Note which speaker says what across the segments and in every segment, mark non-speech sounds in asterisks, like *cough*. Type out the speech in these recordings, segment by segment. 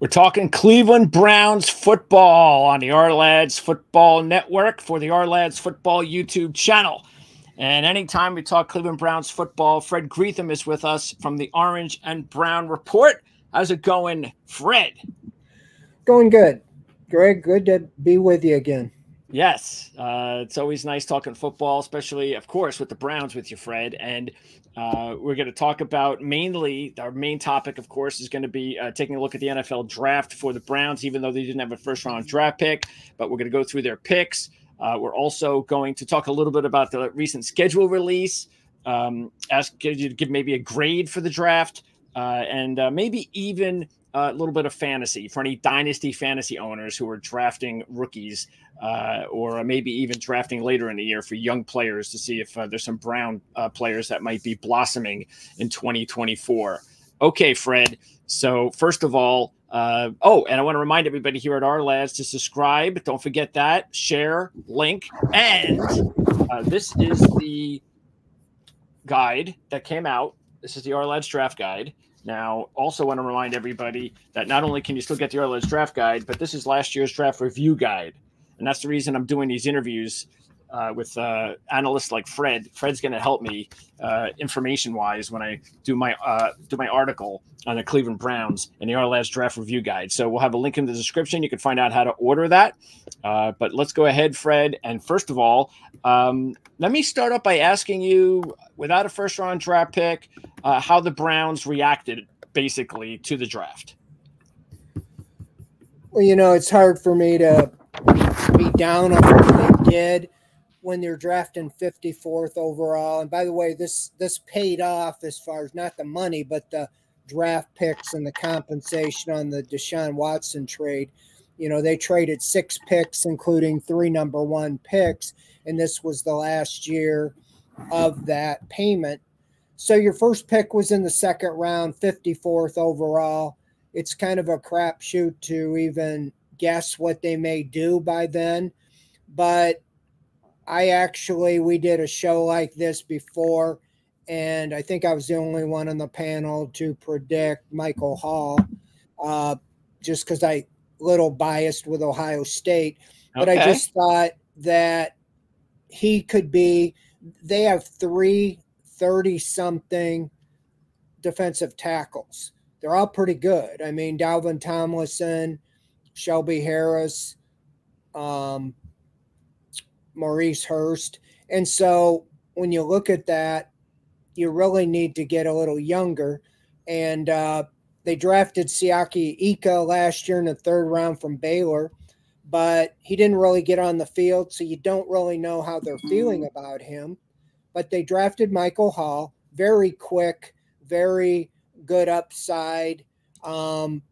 Speaker 1: We're talking Cleveland Browns football on the Ourlads Football Network for the Ourlads Football YouTube channel. And anytime we talk Cleveland Browns football, Fred Greetham is with us from the Orange and Brown Report. How's it going, Fred?
Speaker 2: Going good. Greg, good to be with you again.
Speaker 1: Yes, uh, it's always nice talking football, especially, of course, with the Browns with you, Fred. And uh, we're going to talk about mainly our main topic, of course, is going to be uh, taking a look at the NFL draft for the Browns, even though they didn't have a first round draft pick. But we're going to go through their picks. Uh, we're also going to talk a little bit about the recent schedule release, um, ask you to give maybe a grade for the draft, uh, and uh, maybe even a little bit of fantasy for any dynasty fantasy owners who are drafting rookies uh, or maybe even drafting later in the year for young players to see if uh, there's some Brown uh, players that might be blossoming in 2024. Okay, Fred. So, first of all, uh, oh, and I want to remind everybody here at Ourlads to subscribe. Don't forget that, share, link, and uh, this is the guide that came out. This is the Ourlads draft guide. Now, also want to remind everybody that not only can you still get the Ourlads draft guide, but this is last year's draft review guide. And that's the reason I'm doing these interviews uh, with uh, analysts like Fred. Fred's going to help me uh, information wise when I do my uh, do my article on the Cleveland Browns and the Ourlads draft review guide. So we'll have a link in the description. You can find out how to order that. Uh, but let's go ahead, Fred. And first of all, um, let me start up by asking you, without a first round draft pick, uh, how the Browns reacted basically to the draft.
Speaker 2: Well, you know, it's hard for me to be down on what they did when they're drafting 54th overall. And by the way, this this paid off as far as not the money, but the draft picks and the compensation on the Deshaun Watson trade. You know, they traded six picks, including three number one picks, and this was the last year of that payment. So your first pick was in the second round, 54th overall. It's kind of a crapshoot to even guess what they may do by then. But I actually, we did a show like this before, and I think I was the only one on the panel to predict Michael Hall, uh, just because I little biased with Ohio State, but okay. I just thought that he could be. They have three 30 something defensive tackles. They're all pretty good. I mean, Dalvin Tomlinson, Shelby Harris, um, Maurice Hurst. And so when you look at that, you really need to get a little younger. And uh, they drafted Siaki Ika last year in the third round from Baylor, but he didn't really get on the field. So you don't really know how they're feeling about him. But they drafted Michael Hall, very quick, very good upside. Um,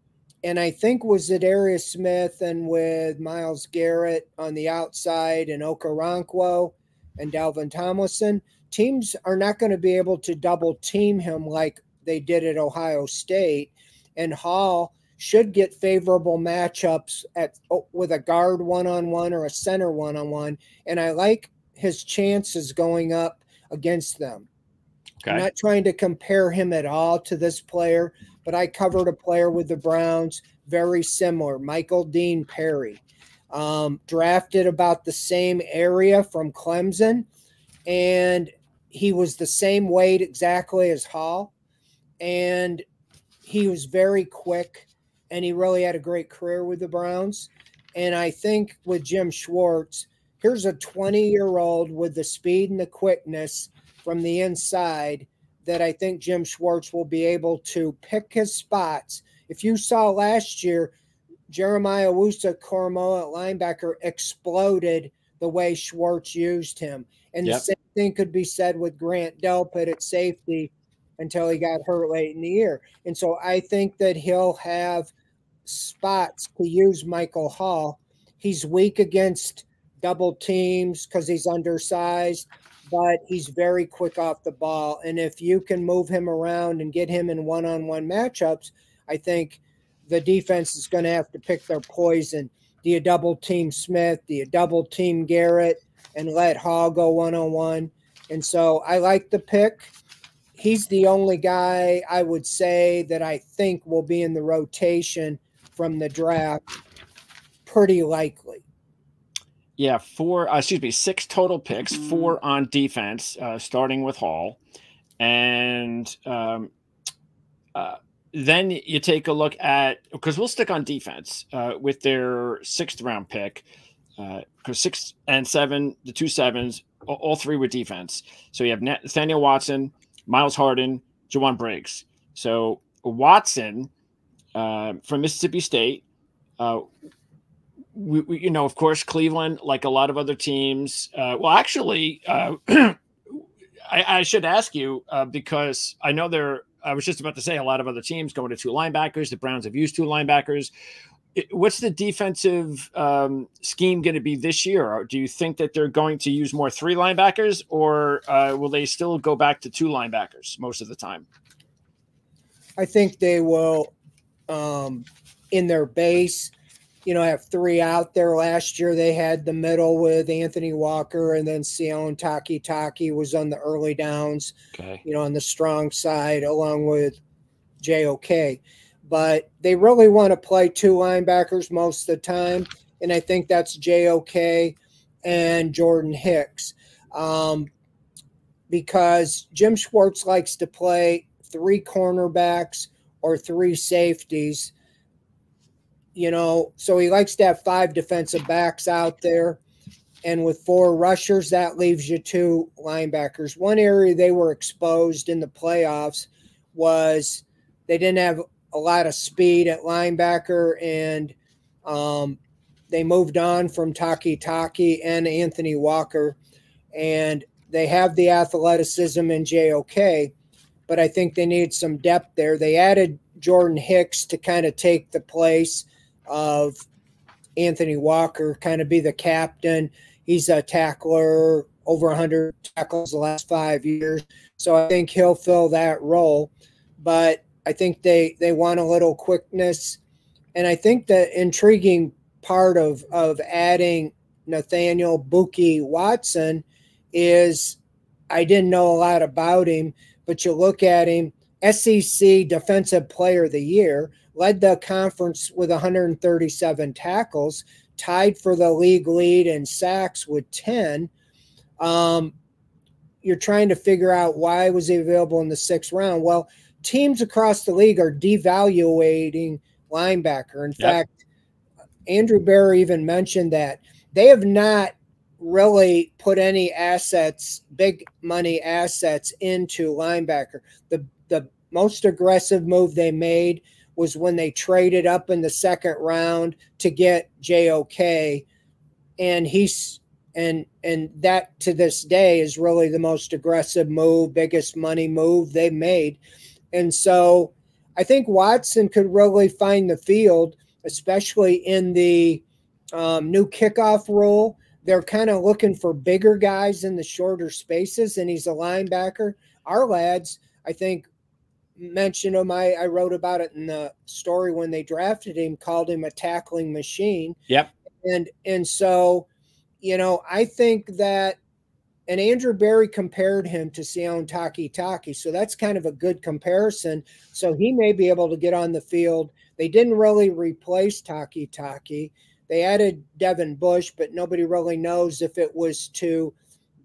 Speaker 2: and I think was Arius Smith and with Myles Garrett on the outside and Okoronkwo and Dalvin Tomlinson. Teams are not going to be able to double team him like they did at Ohio State. And Hall should get favorable matchups at oh, with a guard one on one or a center one on one. And I like his chances going up against them. Okay. I'm not trying to compare him at all to this player, but I covered a player with the Browns very similar, Michael Dean Perry, um, drafted about the same area from Clemson, and he was the same weight exactly as Hall, and he was very quick, and he really had a great career with the Browns. And I think with Jim Schwartz, here's a 20 year old with the speed and the quickness from the inside that I think Jim Schwartz will be able to pick his spots. If you saw last year, Jeremiah Owusu-Koramoah at linebacker exploded the way Schwartz used him. And yep. the same thing could be said with Grant Delpit at safety until he got hurt late in the year. And so I think that he'll have spots to use Michael Hall. He's weak against double teams because he's undersized but he's very quick off the ball. And if you can move him around and get him in one on one matchups, I think the defense is going to have to pick their poison. Do you double team Smith? Do you double team Garrett and let Hall go one on one? And so I like the pick. He's the only guy I would say that I think will be in the rotation from the draft pretty likely.
Speaker 1: Yeah, four, uh, excuse me, six total picks, four on defense, uh, starting with Hall. And um, uh, then you take a look at, because we'll stick on defense uh, with their sixth round pick, because uh, six and seven, the two sevens, all, three with defense. So you have Nathaniel Watson, Myles Harden, Jowon Briggs. So Watson uh, from Mississippi State, uh, we, we, you know, of course, Cleveland, like a lot of other teams. Uh, well, actually, uh, *clears throat* I, I, should ask you uh, because I know there. I was just about to say a lot of other teams going to two linebackers. The Browns have used two linebackers. What's the defensive um, scheme going to be this year? Do you think that they're going to use more three linebackers, or uh, will they still go back to two linebackers most of the time?
Speaker 2: I think they will, um, in their base, you know, have three out there. Last year they had the middle with Anthony Walker and then Sion Sione Takitaki was on the early downs, okay. you know, on the strong side along with JOK. But they really want to play two linebackers most of the time. And I think that's JOK and Jordan Hicks. Um, because Jim Schwartz likes to play three cornerbacks or three safeties you know, so he likes to have five defensive backs out there. And with four rushers, that leaves you two linebackers. One area they were exposed in the playoffs was they didn't have a lot of speed at linebacker, and um, they moved on from Takitaki and Anthony Walker, and they have the athleticism in JOK, but I think they need some depth there. They added Jordan Hicks to kind of take the place of Anthony Walker, kind of be the captain. He's a tackler, over 100 tackles the last five years. So I think he'll fill that role. But I think they, they want a little quickness. And I think the intriguing part of, of adding Nathaniel Buki Watson is I didn't know a lot about him, but you look at him, SEC Defensive Player of the Year, led the conference with 137 tackles, tied for the league lead in sacks with 10. Um, you're trying to figure out why was he available in the sixth round. Well, teams across the league are devaluating linebacker. In yep. fact, Andrew Berry even mentioned that they have not really put any assets, big money assets into linebacker. The the most aggressive move they made was when they traded up in the second round to get JOK. And he's and and that to this day is really the most aggressive move, biggest money move they made. And so I think Watson could really find the field, especially in the um, new kickoff role. They're kind of looking for bigger guys in the shorter spaces, and he's a linebacker. Ourlads, I think, mention him. I, I wrote about it in the story when they drafted him, called him a tackling machine.
Speaker 1: Yep.
Speaker 2: And and so, you know, I think that and Andrew Berry compared him to Sione Takitaki. So that's kind of a good comparison. So he may be able to get on the field. They didn't really replace Takitaki. They added Devin Bush, but nobody really knows if it was to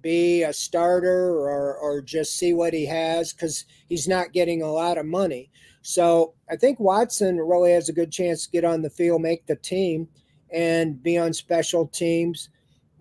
Speaker 2: be a starter or, or just see what he has because he's not getting a lot of money. So I think Watson really has a good chance to get on the field, make the team, and be on special teams,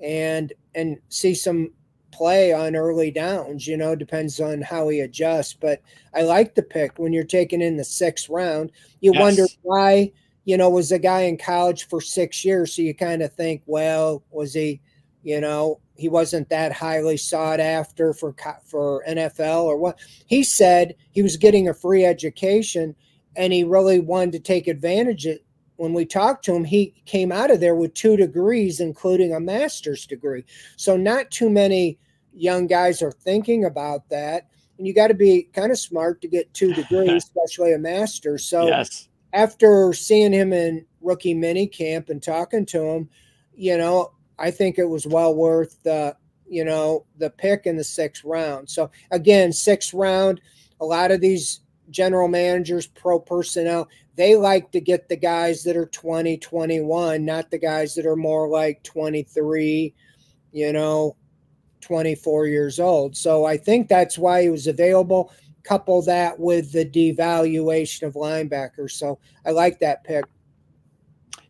Speaker 2: and and see some play on early downs. You know, depends on how he adjusts. But I like the pick when you're taking in the sixth round. You yes. wonder why. You know, was a guy in college for six years, so you kind of think, well, was he? You know, he wasn't that highly sought after for for NFL or what. He said he was getting a free education and he really wanted to take advantage of it. When we talked to him, he came out of there with two degrees, including a master's degree. So not too many young guys are thinking about that. And you got to be kind of smart to get two *laughs* degrees, especially a master's. So yes. after seeing him in rookie mini camp and talking to him, you know, I think it was well worth the you know the pick in the sixth round. So again, sixth round, a lot of these general managers, pro personnel, they like to get the guys that are 20, 21, not the guys that are more like 23, you know, 24 years old. So I think that's why he was available. Couple that with the devaluation of linebackers. So I like that pick.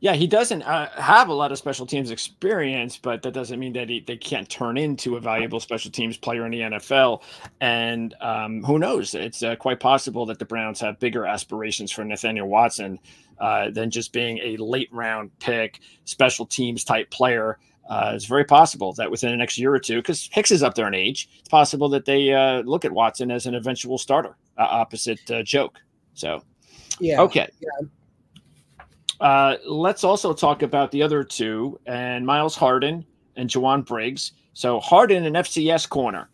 Speaker 1: Yeah, he doesn't uh, have a lot of special teams experience, but that doesn't mean that he, they can't turn into a valuable special teams player in the NFL. And um, who knows? It's uh, quite possible that the Browns have bigger aspirations for Nathaniel Watson uh, than just being a late round pick, special teams type player. Uh, it's very possible that within the next year or two, because Hicks is up there in age, it's possible that they uh, look at Watson as an eventual starter uh, opposite Joke. So,
Speaker 2: yeah.
Speaker 1: Okay.
Speaker 2: Yeah.
Speaker 1: Uh, let's also talk about the other two and Myles Harden and Jowon Briggs. So Harden and FCS corner,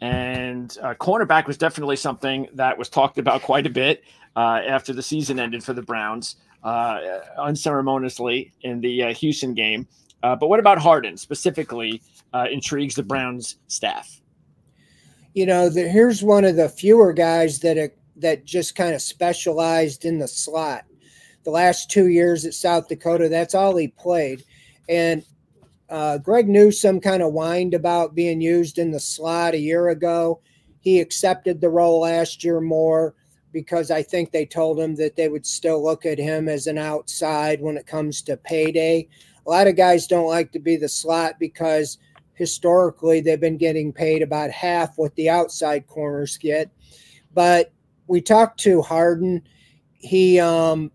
Speaker 1: and uh, cornerback was definitely something that was talked about quite a bit uh, after the season ended for the Browns, uh, unceremoniously in the uh, Houston game. But what about Harden specifically? intrigues the Browns staff.
Speaker 2: You know, the, here's one of the fewer guys that that just kind of specialized in the slot the last two years at South Dakota, that's all he played. And uh, Greg Newsome kind of whined about being used in the slot a year ago. He accepted the role last year more because I think they told him that they would still look at him as an outside when it comes to payday. A lot of guys don't like to be the slot because historically they've been getting paid about half what the outside corners get. But we talked to Harden. He um,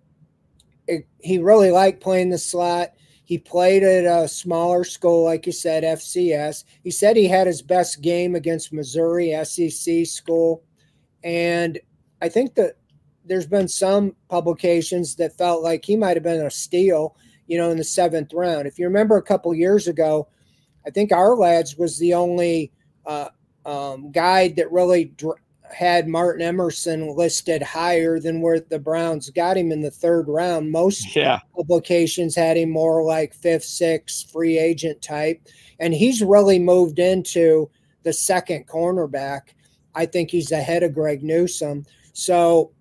Speaker 2: he really liked playing the slot. He played at a smaller school, like you said, FCS. He said he had his best game against Missouri SEC school, and I think that there's been some publications that felt like he might have been a steal, you know, in the seventh round. If you remember a couple years ago, I think Ourlads was the only uh, um, guide that really dr- had Martin Emerson listed higher than where the Browns got him in the third round. Most
Speaker 1: yeah.
Speaker 2: publications had him more like fifth, sixth, free agent type. And he's really moved into the second cornerback. I think he's ahead of Greg Newsome. So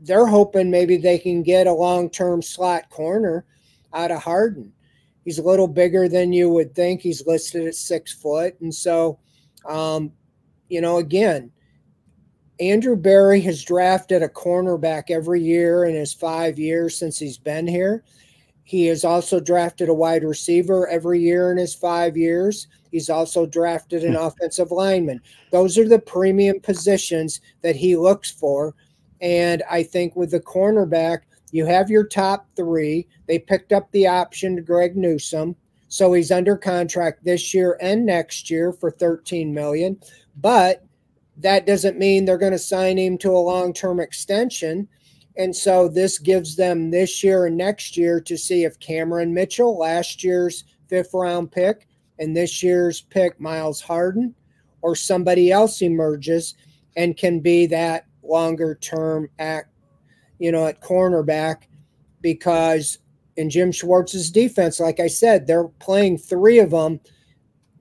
Speaker 2: they're hoping maybe they can get a long term slot corner out of Harden. He's a little bigger than you would think. He's listed at six foot. And so, um, you know, again, Andrew Berry has drafted a cornerback every year in his five years since he's been here. He has also drafted a wide receiver every year in his five years. He's also drafted an hmm. offensive lineman. Those are the premium positions that he looks for. And I think with the cornerback, you have your top three. They picked up the option to Greg Newsome. So he's under contract this year and next year for 13 million. But that doesn't mean they're going to sign him to a long term extension. And so this gives them this year and next year to see if Cameron Mitchell, last year's fifth round pick, and this year's pick, Myles Harden, or somebody else emerges and can be that longer term act, you know, at cornerback because in Jim Schwartz's defense, like I said, they're playing three of them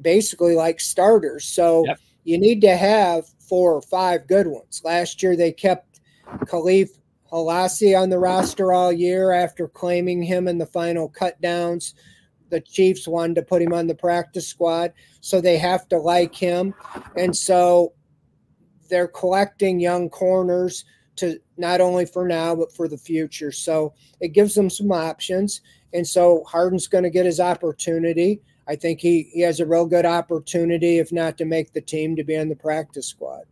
Speaker 2: basically like starters. So yep. you need to have four or five good ones. Last year, they kept Kahlef Hailassie on the roster all year after claiming him in the final cutdowns. The Chiefs wanted to put him on the practice squad, so they have to like him. And so they're collecting young corners to not only for now, but for the future. So it gives them some options. And so Harden's going to get his opportunity. I think he, he has a real good opportunity, if not to make the team, to be on the practice squad.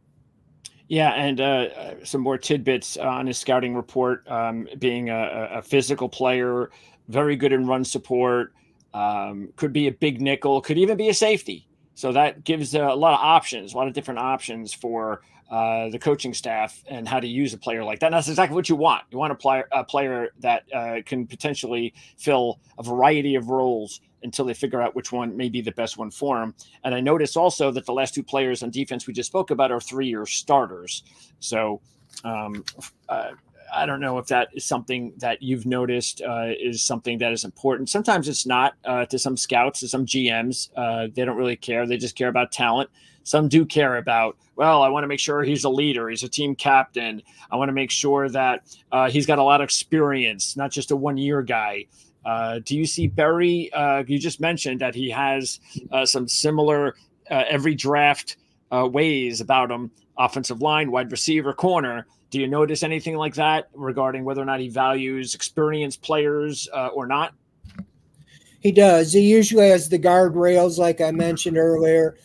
Speaker 1: Yeah, and uh, some more tidbits on his scouting report um, being a, a, physical player, very good in run support, um, could be a big nickel, could even be a safety. So that gives a lot of options, a lot of different options for uh, the coaching staff and how to use a player like that. And that's exactly what you want. You want a player, a player that uh, can potentially fill a variety of roles until they figure out which one may be the best one for them. And I notice also that the last two players on defense we just spoke about are three-year starters. So um, uh, I don't know if that is something that you've noticed uh, is something that is important. Sometimes it's not uh, to some scouts, to some GMs. Uh, they don't really care. They just care about talent. Some do care about, well, I want to make sure he's a leader, he's a team captain. I want to make sure that uh, he's got a lot of experience, not just a one year guy. Uh, do you see Berry? Uh, you just mentioned that he has some similar every draft ways about him offensive line, wide receiver, corner. Do you notice anything like that regarding whether or not he values experienced players uh, or not?
Speaker 2: He does. He usually has the guardrails, like I mentioned earlier,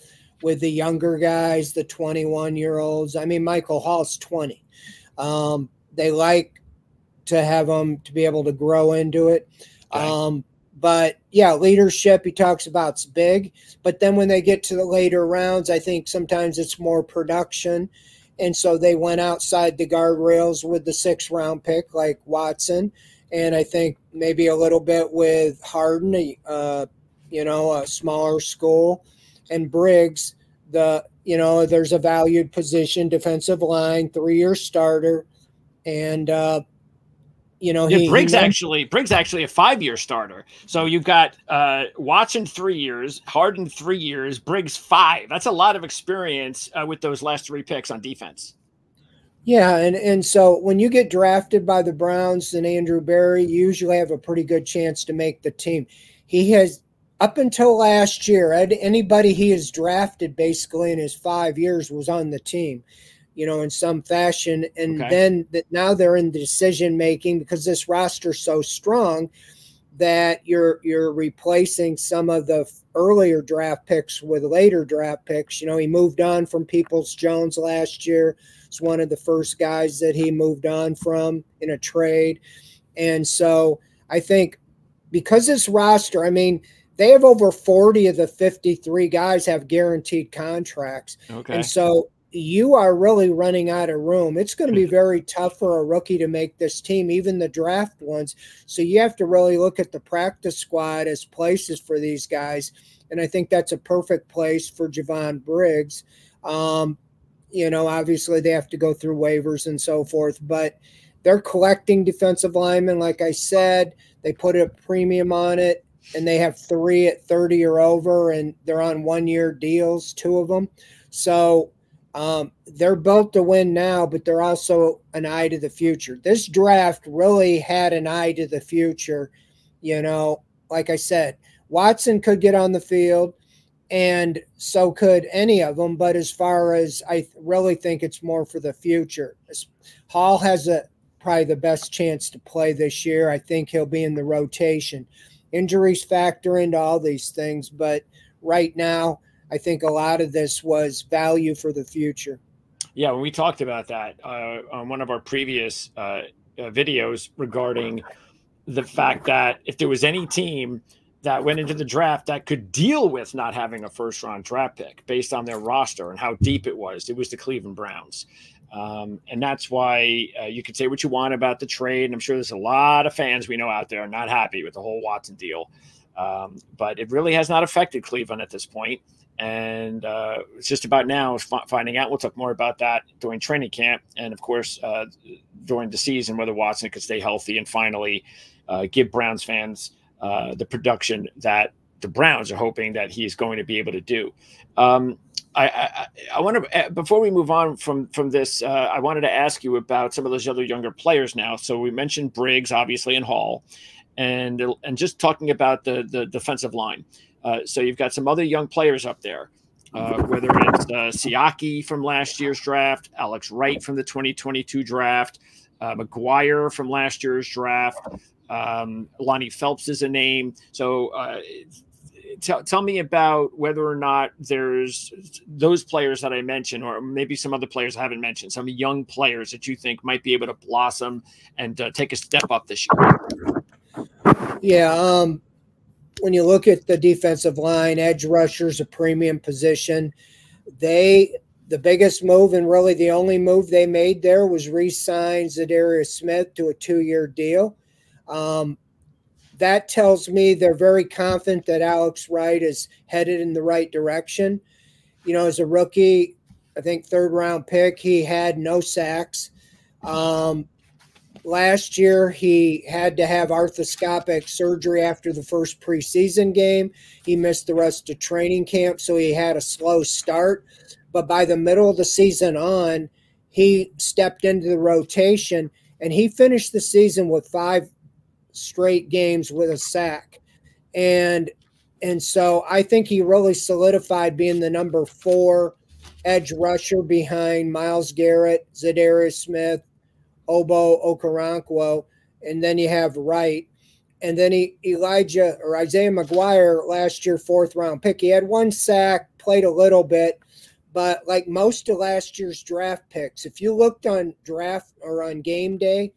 Speaker 2: with the younger guys, the 21 year olds. I mean, Michael Hall's 20. Um, they like to have them to be able to grow into it. Okay. Um, but yeah, leadership he talks about is big. But then when they get to the later rounds, I think sometimes it's more production. And so they went outside the guardrails with the sixth round pick, like Watson. And I think maybe a little bit with Harden, uh, you know, a smaller school. And Briggs, the, you know, there's a valued position, defensive line, three year starter. And, uh, you know,
Speaker 1: yeah, he, Briggs he actually Briggs actually a five year starter. So you've got uh, Watson three years, Harden three years, Briggs five. That's a lot of experience uh, with those last three picks on defense.
Speaker 2: Yeah, and and so when you get drafted by the Browns and Andrew Berry, you usually have a pretty good chance to make the team. He has up until last year, anybody he has drafted basically in his five years was on the team you know, in some fashion. And okay. then that now they're in the decision making because this roster's so strong that you're you're replacing some of the earlier draft picks with later draft picks. You know, he moved on from Peoples Jones last year. It's one of the first guys that he moved on from in a trade. And so I think because this roster, I mean, they have over 40 of the 53 guys have guaranteed contracts. Okay. And so you are really running out of room. It's going to be very tough for a rookie to make this team, even the draft ones. So you have to really look at the practice squad as places for these guys. And I think that's a perfect place for Jowon Briggs. Um, you know, obviously they have to go through waivers and so forth, but they're collecting defensive linemen. Like I said, they put a premium on it and they have three at 30 or over, and they're on one year deals, two of them. So um, they're built to win now, but they're also an eye to the future. This draft really had an eye to the future. You know, like I said, Watson could get on the field, and so could any of them. But as far as I really think it's more for the future, Hall has a probably the best chance to play this year. I think he'll be in the rotation. Injuries factor into all these things, but right now I think a lot of this was value for the future.
Speaker 1: Yeah, when we talked about that uh, on one of our previous uh, uh, videos regarding the fact that if there was any team that went into the draft that could deal with not having a first round draft pick based on their roster and how deep it was, it was the Cleveland Browns. Um, and that's why uh, you could say what you want about the trade. And I'm sure there's a lot of fans we know out there not happy with the whole Watson deal. Um, but it really has not affected Cleveland at this point and uh, it's just about now finding out. We'll talk more about that during training camp, and of course uh, during the season whether Watson could stay healthy and finally uh, give Browns fans uh, the production that the Browns are hoping that he's going to be able to do. Um, I, I, I want to before we move on from from this, uh, I wanted to ask you about some of those other younger players now. So we mentioned Briggs, obviously, and Hall, and and just talking about the the defensive line. Uh, so you've got some other young players up there, uh, whether it's uh, Siaki from last year's draft, Alex Wright from the 2022 draft, uh, McGuire from last year's draft. Um, Lonnie Phelps is a name. So uh, tell, tell me about whether or not there's those players that I mentioned, or maybe some other players I haven't mentioned, some young players that you think might be able to blossom and uh, take a step up this year.
Speaker 2: Yeah, um, when you look at the defensive line, edge rushers, a premium position. They the biggest move and really the only move they made there was re-sign Za'Darius Smith to a two-year deal. Um, that tells me they're very confident that Alex Wright is headed in the right direction. You know, as a rookie, I think third round pick, he had no sacks. Um, Last year, he had to have arthroscopic surgery after the first preseason game. He missed the rest of training camp, so he had a slow start. But by the middle of the season on, he stepped into the rotation and he finished the season with five straight games with a sack. And and so I think he really solidified being the number four edge rusher behind Myles Garrett, Za'Darius Smith, Ogbo Okoronkwo, and then you have Wright. And then he, Elijah or Isaiah McGuire last year, fourth round pick. He had one sack, played a little bit, but like most of last year's draft picks, if you looked on draft or on game day,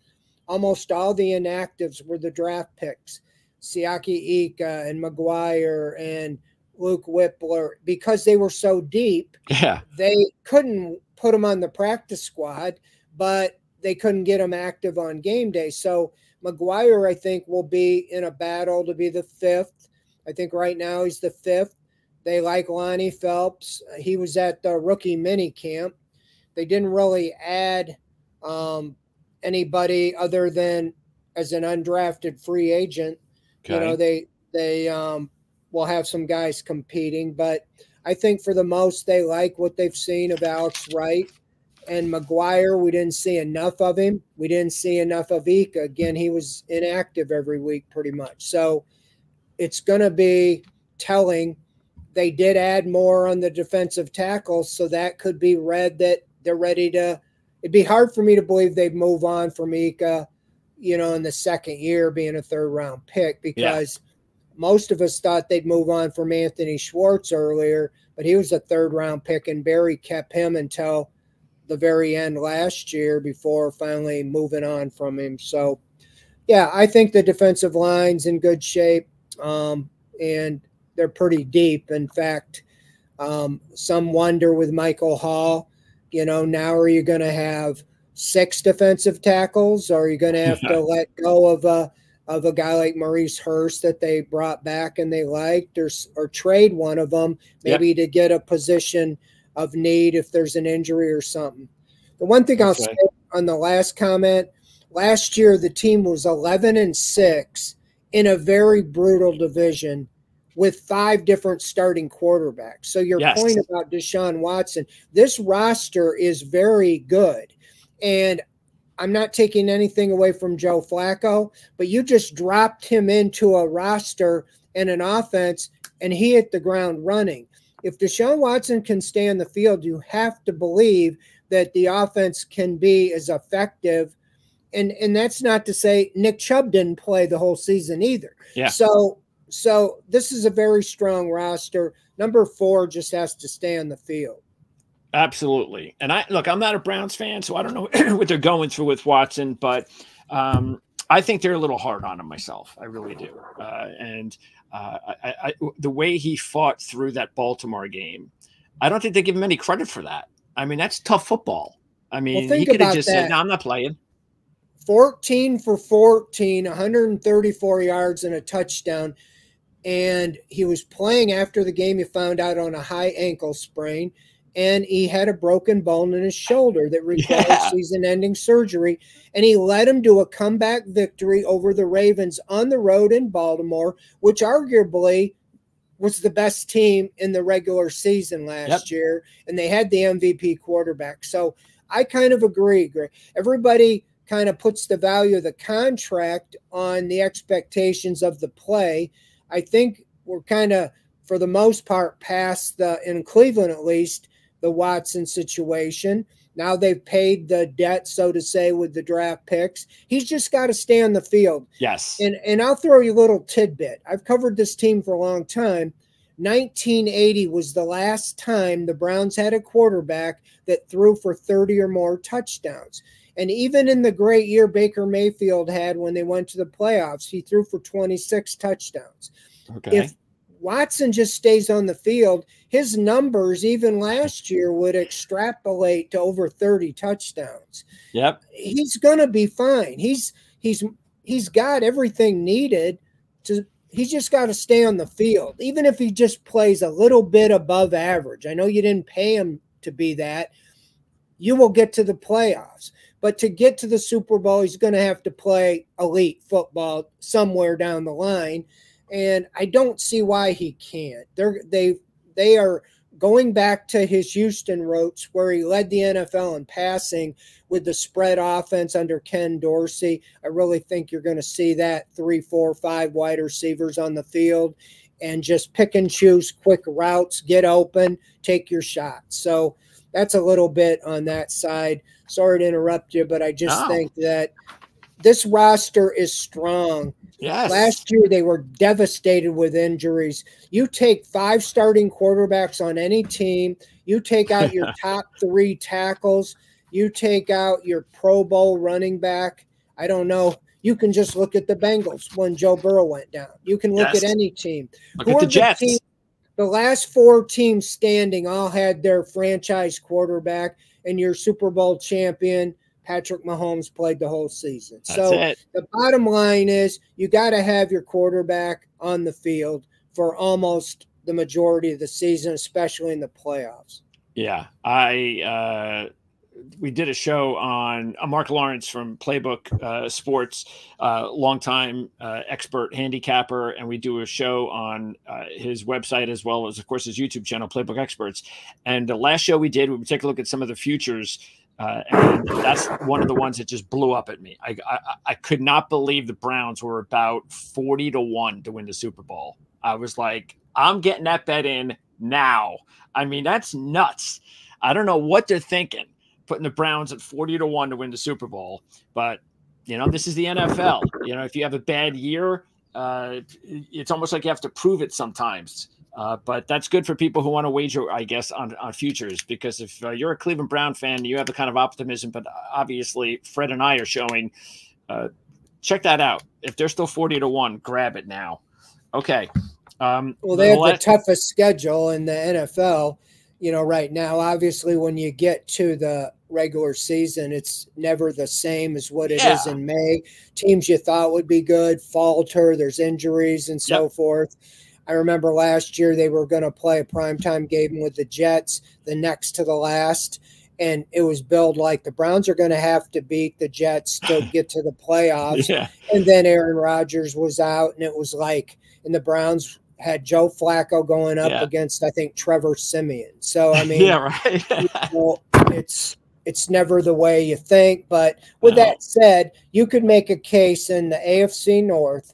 Speaker 2: almost all the inactives were the draft picks. Siaki Ika and McGuire and Luke Wypler, because they were so deep,
Speaker 1: yeah,
Speaker 2: they couldn't put them on the practice squad, but they couldn't get him active on game day. So McGuire, I think, will be in a battle to be the fifth. I think right now he's the fifth. They like Lonnie Phelps. He was at the rookie mini camp. They didn't really add um, anybody other than as an undrafted free agent. Okay. You know, they they um, will have some guys competing, but I think for the most they like what they've seen of Alex Wright and McGuire, we didn't see enough of him. We didn't see enough of Ika. Again, he was inactive every week pretty much. So it's going to be telling. They did add more on the defensive tackles, so that could be read that they're ready to. It'd be hard for me to believe they'd move on from Ika, you know, in the second year being a third round pick because yeah. most of us thought they'd move on from Anthony Schwartz earlier, but he was a third round pick, and Berry kept him until the very end last year before finally moving on from him. So, yeah, I think the defensive line's in good shape, um, and they're pretty deep. In fact, um, some wonder with Michael Hall, you know, now are you going to have six defensive tackles, or are you going to have to let go of a of a guy like Maurice Hurst that they brought back and they liked, or or trade one of them maybe yep. to get a position of need if there's an injury or something. The one thing I'll say on the last comment last year, the team was 11 and 6 in a very brutal division with five different starting quarterbacks. So, your yes. point about Deshaun Watson, this roster is very good. And I'm not taking anything away from Joe Flacco, but you just dropped him into a roster and an offense, and he hit the ground running if Deshaun Watson can stay on the field, you have to believe that the offense can be as effective. And and that's not to say Nick Chubb didn't play the whole season either.
Speaker 1: Yeah.
Speaker 2: So so this is a very strong roster. Number four just has to stay on the field.
Speaker 1: Absolutely. And I look, I'm not a Browns fan, so I don't know *clears throat* what they're going through with Watson, but um, I think they're a little hard on him myself. I really do. Uh, and uh, I, I, the way he fought through that Baltimore game, I don't think they give him any credit for that. I mean, that's tough football. I mean, well, he could have just that. said, "No, I'm not playing."
Speaker 2: 14 for 14, 134 yards and a touchdown. And he was playing after the game. He found out on a high ankle sprain and he had a broken bone in his shoulder that *laughs* required yeah. season-ending surgery. And he led him to a comeback victory over the Ravens on the road in Baltimore, which arguably was the best team in the regular season last yep. year, and they had the MVP quarterback. So I kind of agree, Greg. Everybody kind of puts the value of the contract on the expectations of the play. I think we're kind of, for the most part, past the in Cleveland at least the Watson situation. Now they've paid the debt, so to say, with the draft picks. He's just got to stay on the field.
Speaker 1: Yes.
Speaker 2: And and I'll throw you a little tidbit. I've covered this team for a long time. 1980 was the last time the Browns had a quarterback that threw for 30 or more touchdowns. And even in the great year Baker Mayfield had when they went to the playoffs, he threw for 26 touchdowns. Okay. If Watson just stays on the field, his numbers, even last year, would extrapolate to over 30 touchdowns.
Speaker 1: Yep.
Speaker 2: He's gonna be fine. He's he's he's got everything needed to he's just got to stay on the field, even if he just plays a little bit above average. I know you didn't pay him to be that. You will get to the playoffs. But to get to the Super Bowl, he's going to have to play elite football somewhere down the line. And I don't see why he can't. They're they they are going back to his Houston roots where he led the NFL in passing with the spread offense under Ken Dorsey. I really think you're going to see that three, four, five wide receivers on the field and just pick and choose quick routes, get open, take your shot. So that's a little bit on that side. Sorry to interrupt you, but I just no. think that this roster is strong.
Speaker 1: Yes.
Speaker 2: Last year they were devastated with injuries. You take five starting quarterbacks on any team, you take out your *laughs* top 3 tackles, you take out your Pro Bowl running back. I don't know. You can just look at the Bengals when Joe Burrow went down. You can look yes. at any team.
Speaker 1: Look Who at the Jets. The, team,
Speaker 2: the last four teams standing all had their franchise quarterback, and your Super Bowl champion Patrick Mahomes played the whole season.
Speaker 1: That's
Speaker 2: so
Speaker 1: it.
Speaker 2: the bottom line is you got to have your quarterback on the field for almost the majority of the season, especially in the playoffs.
Speaker 1: Yeah, I uh, we did a show on uh, Mark Lawrence from Playbook uh, Sports, uh, longtime uh, expert handicapper, and we do a show on uh, his website as well as, of course, his YouTube channel, Playbook Experts. And the last show we did, we take a look at some of the futures uh, and that's one of the ones that just blew up at me. I, I, I could not believe the Browns were about forty to one to win the Super Bowl. I was like, I'm getting that bet in now. I mean, that's nuts. I don't know what they're thinking, putting the Browns at forty to one to win the Super Bowl. But you know, this is the NFL. You know, if you have a bad year, uh, it's almost like you have to prove it sometimes. Uh, but that's good for people who want to wager, I guess, on, on futures because if uh, you're a Cleveland Brown fan, you have the kind of optimism. But obviously, Fred and I are showing. Uh, check that out. If they're still forty to one, grab it now. Okay. Um,
Speaker 2: well, they have the toughest schedule in the NFL. You know, right now, obviously, when you get to the regular season, it's never the same as what it yeah. is in May. Teams you thought would be good falter. There's injuries and so yep. forth I remember last year they were going to play a primetime game with the Jets, the next to the last. And it was billed like the Browns are going to have to beat the Jets to *laughs* get to the playoffs.
Speaker 1: yeah.
Speaker 2: And then Aaron Rodgers was out, and it was like, and the Browns had Joe Flacco going up yeah. against, I think, Trevor Siemian. So, I *laughs* mean,
Speaker 1: yeah, right.
Speaker 2: it's, it's never the way you think. But with no. that said, you could make a case in the AFC North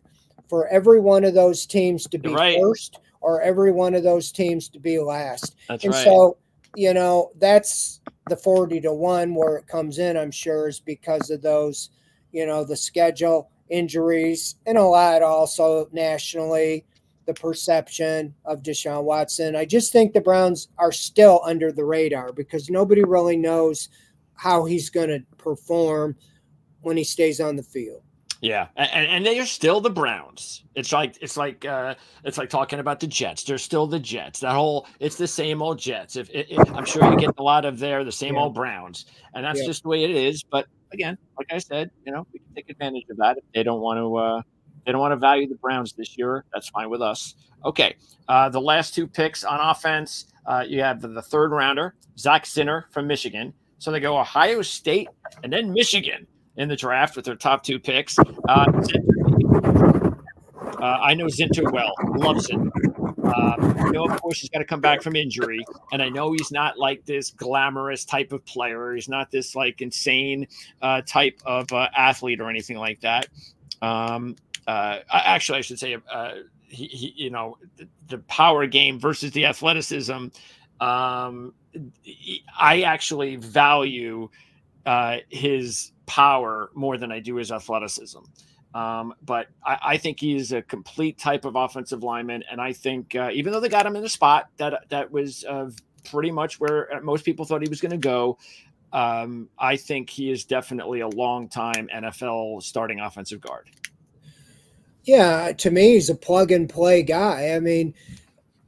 Speaker 2: for every one of those teams to be
Speaker 1: right.
Speaker 2: first or every one of those teams to be last.
Speaker 1: That's
Speaker 2: and
Speaker 1: right.
Speaker 2: so, you know, that's the 40 to 1 where it comes in, I'm sure, is because of those, you know, the schedule, injuries, and a lot also nationally, the perception of Deshaun Watson. I just think the Browns are still under the radar because nobody really knows how he's going to perform when he stays on the field.
Speaker 1: Yeah, and, and they are still the Browns. It's like it's like uh, it's like talking about the Jets. They're still the Jets. That whole it's the same old Jets. If it, it, I'm sure you get a lot of there the same yeah. old Browns, and that's yeah. just the way it is. But again, like I said, you know, we can take advantage of that if they don't want to. Uh, they don't want to value the Browns this year. That's fine with us. Okay, uh, the last two picks on offense. Uh, you have the, third rounder, Zak Zinter from Michigan. So they go Ohio State and then Michigan in the draft with their top two picks. Uh, uh, I know Zinter well, loves him. Uh, I know, of course, he's got to come back from injury, and I know he's not like this glamorous type of player. He's not this like insane uh, type of uh, athlete or anything like that. Um, uh, actually, I should say, uh, he, he, you know, the, the, power game versus the athleticism. Um, I actually value uh, his power more than I do his athleticism. Um, but I, I, think he's a complete type of offensive lineman, and I think uh, even though they got him in a spot that that was uh, pretty much where uh, most people thought he was going to go, um, I think he is definitely a long time NFL starting offensive guard.
Speaker 2: Yeah, to me, he's a plug and play guy. I mean,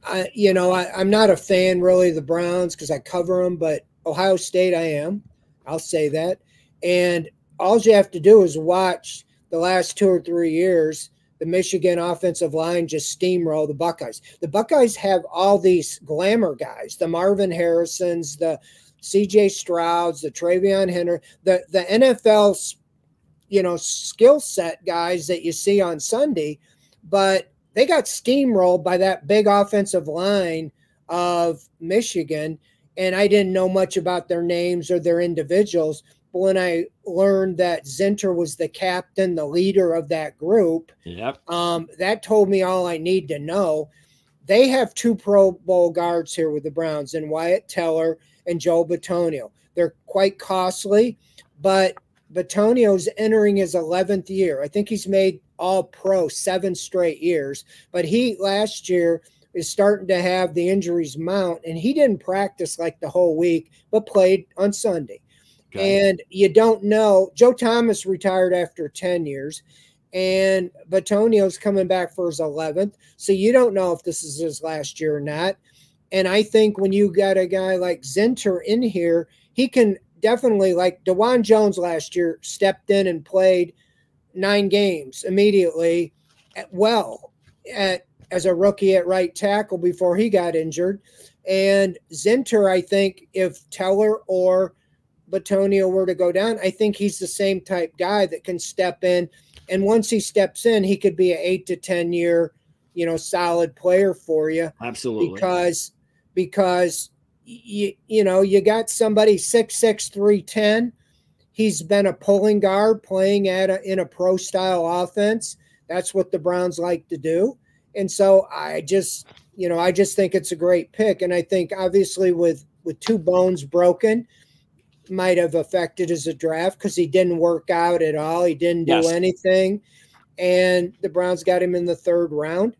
Speaker 2: I, you know, I, am not a fan really of the Browns because I cover them, but Ohio State, I am. I'll say that. And all you have to do is watch the last two or three years the Michigan offensive line just steamroll the Buckeyes. The Buckeyes have all these glamour guys, the Marvin Harrisons, the C.J. Strouds, the Travion Henry, the the NFL's you know skill set guys that you see on Sunday, but they got steamrolled by that big offensive line of Michigan, and I didn't know much about their names or their individuals. When I learned that Zinter was the captain, the leader of that group,
Speaker 1: yep.
Speaker 2: um, that told me all I need to know. They have two Pro Bowl guards here with the Browns, and Wyatt Teller and Joe Bitonio. They're quite costly, but Bitonio's entering his 11th year. I think he's made all pro seven straight years, but he last year is starting to have the injuries mount, and he didn't practice like the whole week, but played on Sunday. Okay. And you don't know. Joe Thomas retired after 10 years, and Bitonio's coming back for his 11th. So you don't know if this is his last year or not. And I think when you got a guy like Zinter in here, he can definitely, like Dawand Jones last year, stepped in and played nine games immediately at, well at as a rookie at right tackle before he got injured. And Zinter, I think if Teller or Bitonio were to go down, I think he's the same type guy that can step in. And once he steps in, he could be an eight to 10 year, you know, solid player for you.
Speaker 1: Absolutely.
Speaker 2: Because, because, you, you know, you got somebody six six three ten. He's been a pulling guard playing at a, in a pro style offense. That's what the Browns like to do. And so I just, you know, I just think it's a great pick. And I think obviously with with two bones broken, might have affected his draft because he didn't work out at all. He didn't do yes. anything. And the Browns got him in the third round.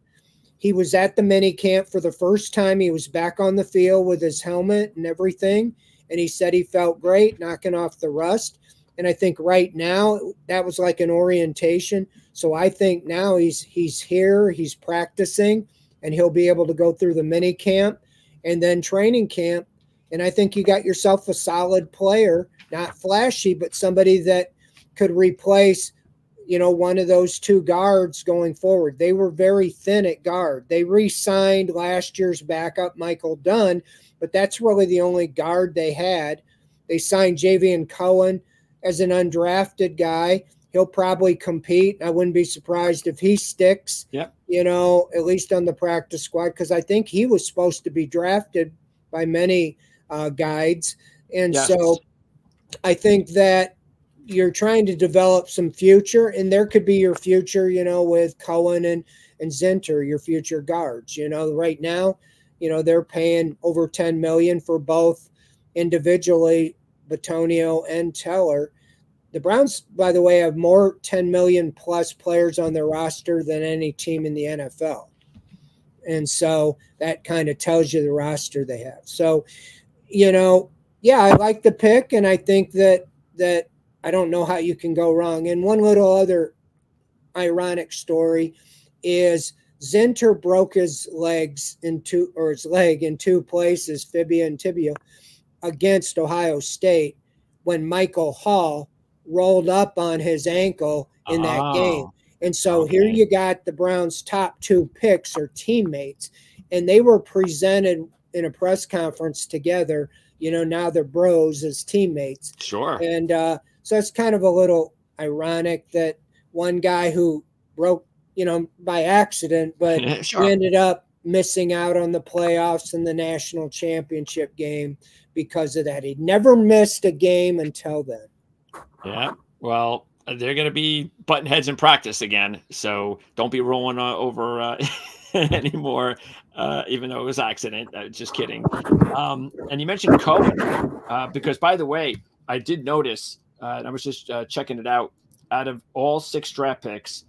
Speaker 2: He was at the mini camp for the first time. He was back on the field with his helmet and everything. And he said he felt great, knocking off the rust. And I think right now that was like an orientation. So I think now he's he's here, he's practicing, and he'll be able to go through the mini camp and then training camp. And I think you got yourself a solid player, not flashy, but somebody that could replace, you know, one of those two guards going forward. They were very thin at guard. They re-signed last year's backup Michael Dunn, but that's really the only guard they had. They signed Javion Cohen as an undrafted guy. He'll probably compete. I wouldn't be surprised if he sticks.
Speaker 1: Yeah.
Speaker 2: You know, at least on the practice squad because I think he was supposed to be drafted by many uh, guides, and yes. so I think that you're trying to develop some future, and there could be your future. You know, with Cohen and and Zinter, your future guards. You know, right now, you know they're paying over 10 million for both individually Bitonio and Teller. The Browns, by the way, have more 10 million plus players on their roster than any team in the NFL. And so that kind of tells you the roster they have. So, you know, yeah, I like the pick, and I think that that I don't know how you can go wrong. And one little other ironic story is Zinter broke his legs in two or his leg in two places, fibia and tibia, against Ohio State when Michael Hall rolled up on his ankle in that oh, game. And so okay. here you got the Browns' top two picks or teammates, and they were presented in a press conference together. You know, now they're bros as teammates.
Speaker 1: Sure.
Speaker 2: And uh, so it's kind of a little ironic that one guy who broke, you know, by accident, but *laughs* sure. ended up missing out on the playoffs and the national championship game because of that. He'd never missed a game until then.
Speaker 1: Yeah. Well, they're going to be button heads in practice again. So don't be rolling uh, over uh, *laughs* anymore, uh, even though it was accident. Uh, just kidding. Um, and you mentioned Cohen, uh, because by the way, I did notice, uh, and I was just checking it out. Out of all six draft picks,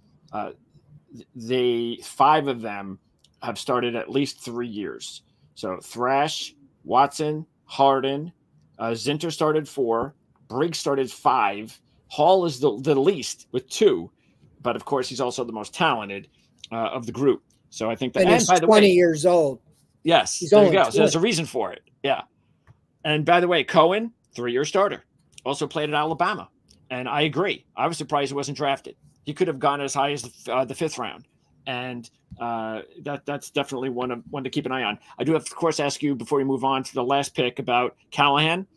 Speaker 1: they five of them have started at least three years. So Thrash, Watson, Harden, uh, Zinter started four, Briggs started five. Hall is the, the least with two, but of course he's also the most talented uh, of the group. So I think that
Speaker 2: and, and he's by the 20 way, years old.
Speaker 1: Yes, he's there you go. 20. So there's a reason for it. Yeah. And by the way, Cohen, three-year starter, also played at Alabama, and I agree. I was surprised he wasn't drafted. He could have gone as high as the, uh, the fifth round and uh, that that's definitely one of one to keep an eye on. I do have, of course, ask you before we move on to the last pick about Callahan.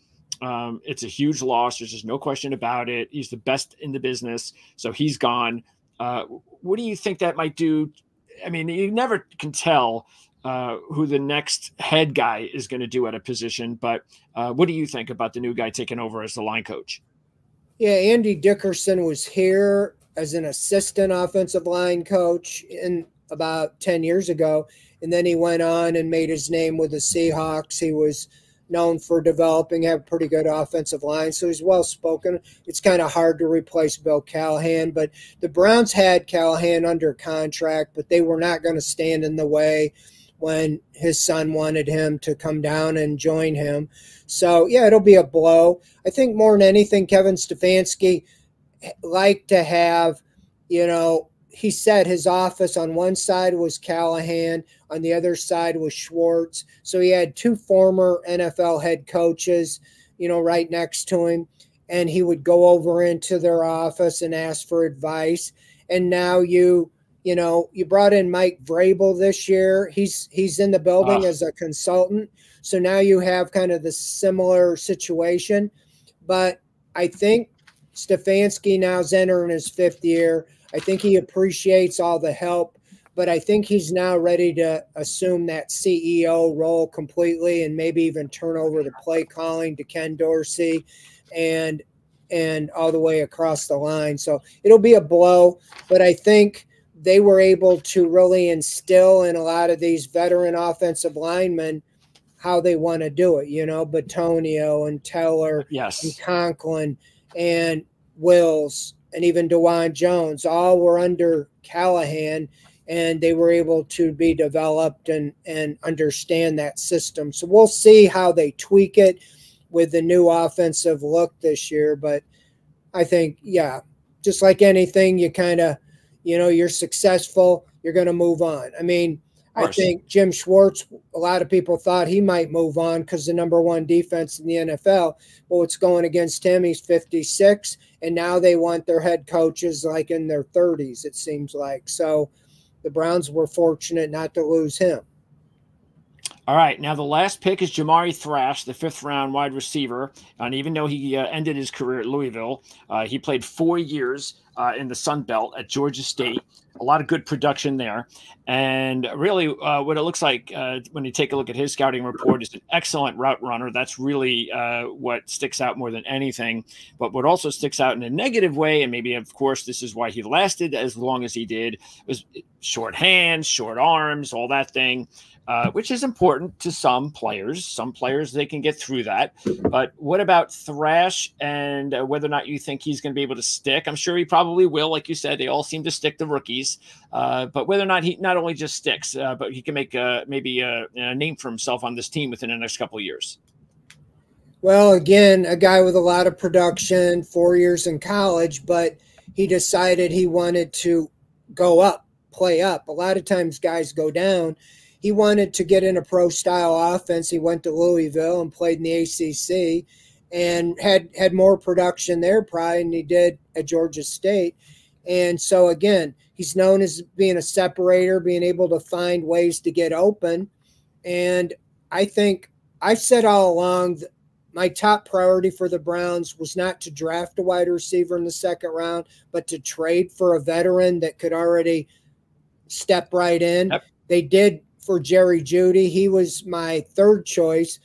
Speaker 1: Um, it's a huge loss. There's just no question about it. He's the best in the business, so he's gone. Uh, what do you think that might do? I mean, you never can tell uh, who the next head guy is going to do at a position, but uh, what do you think about the new guy taking over as the line coach?
Speaker 2: Yeah, Andy Dickerson was here as an assistant offensive line coach in about 10 years ago. And then he went on and made his name with the Seahawks. He was known for developing, have pretty good offensive line. So he's well spoken. It's kind of hard to replace Bill Callahan, but the Browns had Callahan under contract, but they were not going to stand in the way when his son wanted him to come down and join him. So yeah, it'll be a blow. I think more than anything, Kevin Stefanski liked to have, you know, he said his office on one side was Callahan, on the other side was Schwartz. So he had two former NFL head coaches, you know, right next to him. And he would go over into their office and ask for advice. And now you, you know, you brought in Mike Vrabel this year. He's he's in the building oh. as a consultant. So now you have kind of the similar situation. But I think Stefanski now now's entering his fifth year. I think he appreciates all the help, but I think he's now ready to assume that CEO role completely and maybe even turn over the play calling to Ken Dorsey and and all the way across the line. So it'll be a blow, but I think they were able to really instill in a lot of these veteran offensive linemen how they want to do it, you know, Bitonio and Teller
Speaker 1: yes.
Speaker 2: and Conklin and Wills and even Dawand Jones all were under Callahan and they were able to be developed and, and understand that system. So we'll see how they tweak it with the new offensive look this year. But I think, yeah, just like anything, you kind of, you know, you're successful, you're going to move on. I mean, I think Jim Schwartz, a lot of people thought he might move on because the number one defense in the NFL. Well, it's going against him. He's 56, and now they want their head coaches like in their 30s, it seems like. So the Browns were fortunate not to lose him.
Speaker 1: All right. Now, the last pick is Jamari Thrash, the fifth round wide receiver. And even though he uh, ended his career at Louisville, uh, he played four years uh, in the Sun Belt at Georgia State. A lot of good production there. And really, uh, what it looks like uh, when you take a look at his scouting report is an excellent route runner. That's really uh, what sticks out more than anything. But what also sticks out in a negative way, and maybe, of course, this is why he lasted as long as he did, was short hands, short arms, all that thing uh, which is important to some players. Some players they can get through that. But what about Thrash and uh, whether or not you think he's going to be able to stick? I'm sure he probably will. Like you said, they all seem to stick the rookies. Uh, but whether or not he not only just sticks, uh, but he can make maybe a, a, name for himself on this team within the next couple of years.
Speaker 2: Well, again, a guy with a lot of production, four years in college, but he decided he wanted to go up, play up. A lot of times guys go down he wanted to get in a pro style offense. He went to Louisville and played in the ACC and had had more production there probably than he did at Georgia State. And so again, he's known as being a separator, being able to find ways to get open. And I think I've said all along my top priority for the Browns was not to draft a wide receiver in the second round, but to trade for a veteran that could already step right in. Yep. They did for Jerry Jeudy. He was my third choice.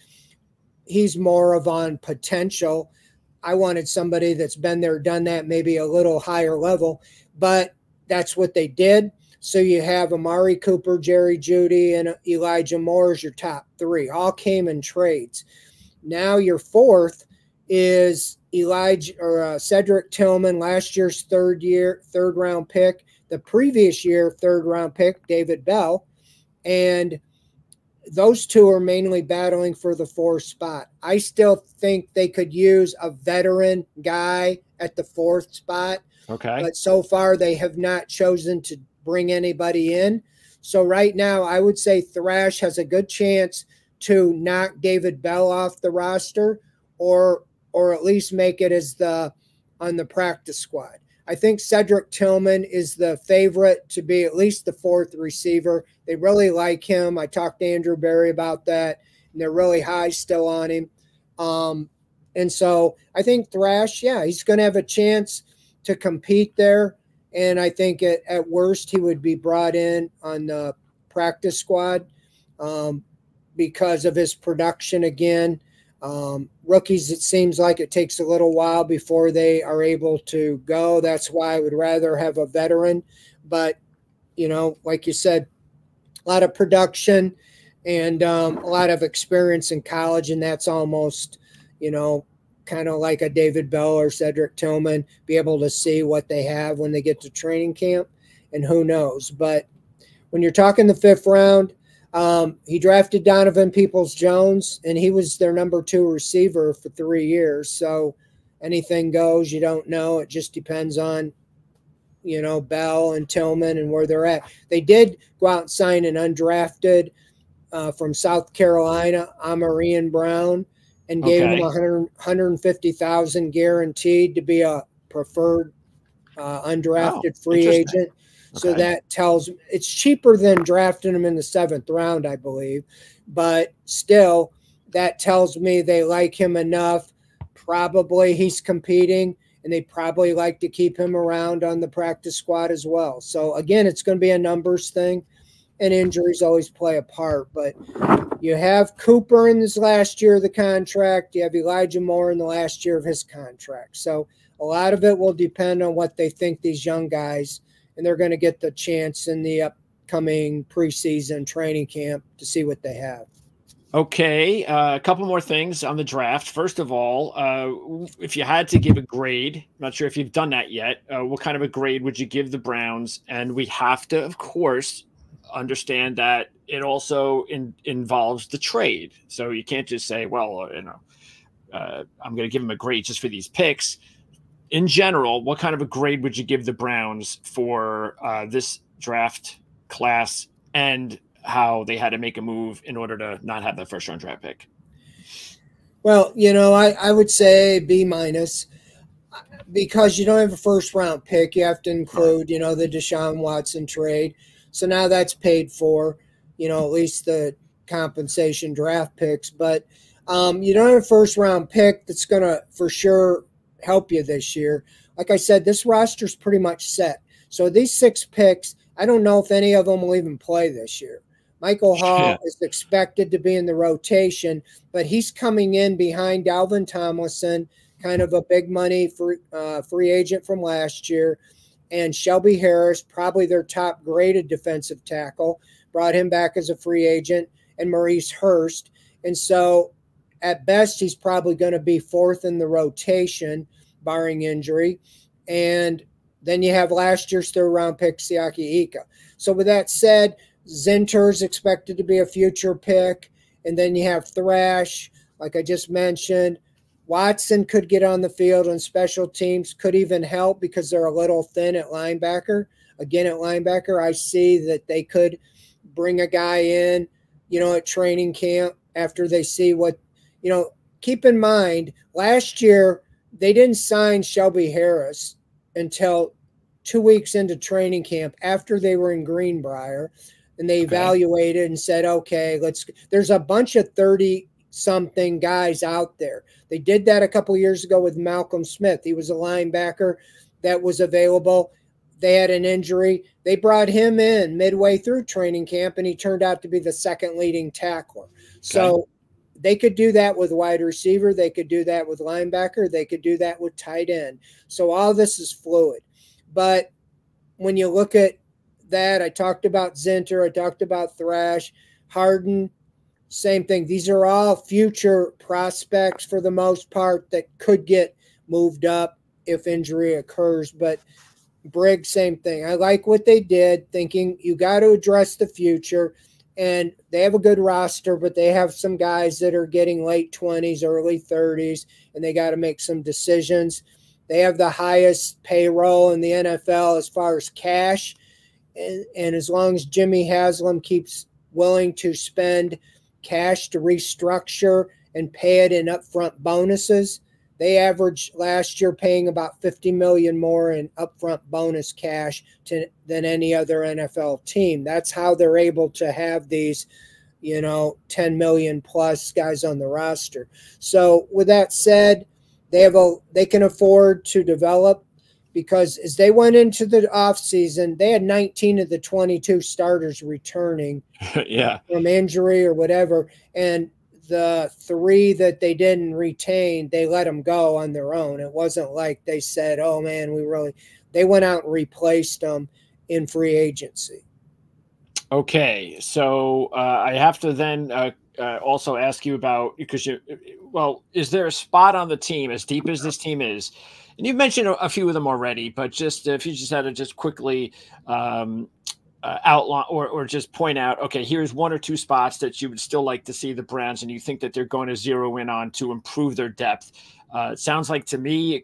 Speaker 2: He's more of on potential. I wanted somebody that's been there, done that, maybe a little higher level, but that's what they did. So you have Amari Cooper, Jerry Jeudy, and Elijah Moore as your top three. All came in trades. Now your fourth is Elijah or uh, Cedric Tillman, last year's third year, third round pick. The previous year, third round pick, David Bell. And those two are mainly battling for the fourth spot. I still think they could use a veteran guy at the fourth spot.
Speaker 1: Okay.
Speaker 2: But so far, they have not chosen to bring anybody in. So right now, I would say Thrash has a good chance to knock David Bell off the roster, or or at least make it as the on the practice squad. I think Cedric Tillman is the favorite to be at least the fourth receiver. They really like him. I talked to Andrew Berry about that, and they're really high still on him. Um, And so I think Thrash, yeah, he's going to have a chance to compete there. And I think at, at worst, he would be brought in on the practice squad um, because of his production again. Um, rookies, it seems like it takes a little while before they are able to go. That's why I would rather have a veteran. But, you know, like you said, a lot of production and um, a lot of experience in college. And that's almost, you know, kind of like a David Bell or Cedric Tillman, be able to see what they have when they get to training camp. And who knows? But when you're talking the fifth round, um, he drafted Donovan Peoples Jones, and he was their number two receiver for three years. So anything goes. You don't know. It just depends on, you know, Bell and Tillman and where they're at. They did go out and sign an undrafted uh, from South Carolina, Ahmarean Brown, and gave okay. him 100, 150,000 guaranteed to be a preferred uh, undrafted oh, free agent. So okay. that tells it's cheaper than drafting him in the seventh round, I believe. But still, that tells me they like him enough. Probably he's competing, and they probably like to keep him around on the practice squad as well. So again, it's going to be a numbers thing, and injuries always play a part. But you have Cooper in his last year of the contract. You have Elijah Moore in the last year of his contract. So a lot of it will depend on what they think these young guys – and they're going to get the chance in the upcoming preseason training camp to see what they have.
Speaker 1: Okay, uh, a couple more things on the draft. First of all, uh, if you had to give a grade, I'm not sure if you've done that yet. Uh, what kind of a grade would you give the Browns? And we have to, of course, understand that it also in, involves the trade. So you can't just say, well, you know, uh, I'm going to give them a grade just for these picks in general, what kind of a grade would you give the Browns for uh, this draft class and how they had to make a move in order to not have that first round draft pick?
Speaker 2: Well, you know, I, I would say B minus because you don't have a first round pick. You have to include, you know, the Deshaun Watson trade. So now that's paid for, you know, at least the compensation draft picks. But um, you don't have a first round pick that's going to for sure help you this year. Like I said, this roster is pretty much set. So these six picks, I don't know if any of them will even play this year. Michael Hall yeah. is expected to be in the rotation, but he's coming in behind Dalvin Tomlinson, kind of a big money for, uh, free agent from last year, and Shelby Harris, probably their top graded defensive tackle, brought him back as a free agent, and Maurice Hurst. And so at best, he's probably going to be fourth in the rotation, barring injury. And then you have last year's third round pick, Siaki Ika. So, with that said, Zinter is expected to be a future pick. And then you have Thrash, like I just mentioned. Watson could get on the field and special teams, could even help because they're a little thin at linebacker. Again, at linebacker, I see that they could bring a guy in, you know, at training camp after they see what you know, keep in mind last year they didn't sign Shelby Harris until two weeks into training camp after they were in Greenbrier and they okay. evaluated and said, okay, let's, there's a bunch of 30 something guys out there. They did that a couple years ago with Malcolm Smith. He was a linebacker that was available. They had an injury. They brought him in midway through training camp and he turned out to be the second leading tackler. Okay. So they could do that with wide receiver. They could do that with linebacker. They could do that with tight end. So all this is fluid. But when you look at that, I talked about Zinter, I talked about Thrash, Harden, same thing. These are all future prospects for the most part that could get moved up if injury occurs. But Briggs, same thing. I like what they did, thinking you got to address the future and they have a good roster, but they have some guys that are getting late 20s, early 30s, and they got to make some decisions. They have the highest payroll in the NFL as far as cash. And, and as long as Jimmy Haslam keeps willing to spend cash to restructure and pay it in upfront bonuses, they averaged last year paying about 50 million more in upfront bonus cash to, than any other NFL team. That's how they're able to have these, you know, 10 million plus guys on the roster. So with that said, they have a they can afford to develop because as they went into the offseason, they had 19 of the 22 starters returning *laughs*
Speaker 1: yeah.
Speaker 2: from injury or whatever. And the three that they didn't retain, they let them go on their own. It wasn't like they said, oh man, we really, they went out and replaced them in free agency.
Speaker 1: Okay. So uh, I have to then uh, uh, also ask you about because you, well, is there a spot on the team as deep as this team is? And you've mentioned a, few of them already, but just if you just had to just quickly um, uh, outline or, or just point out, okay, here's one or two spots that you would still like to see the Browns and you think that they're going to zero in on to improve their depth. Uh, it sounds like to me,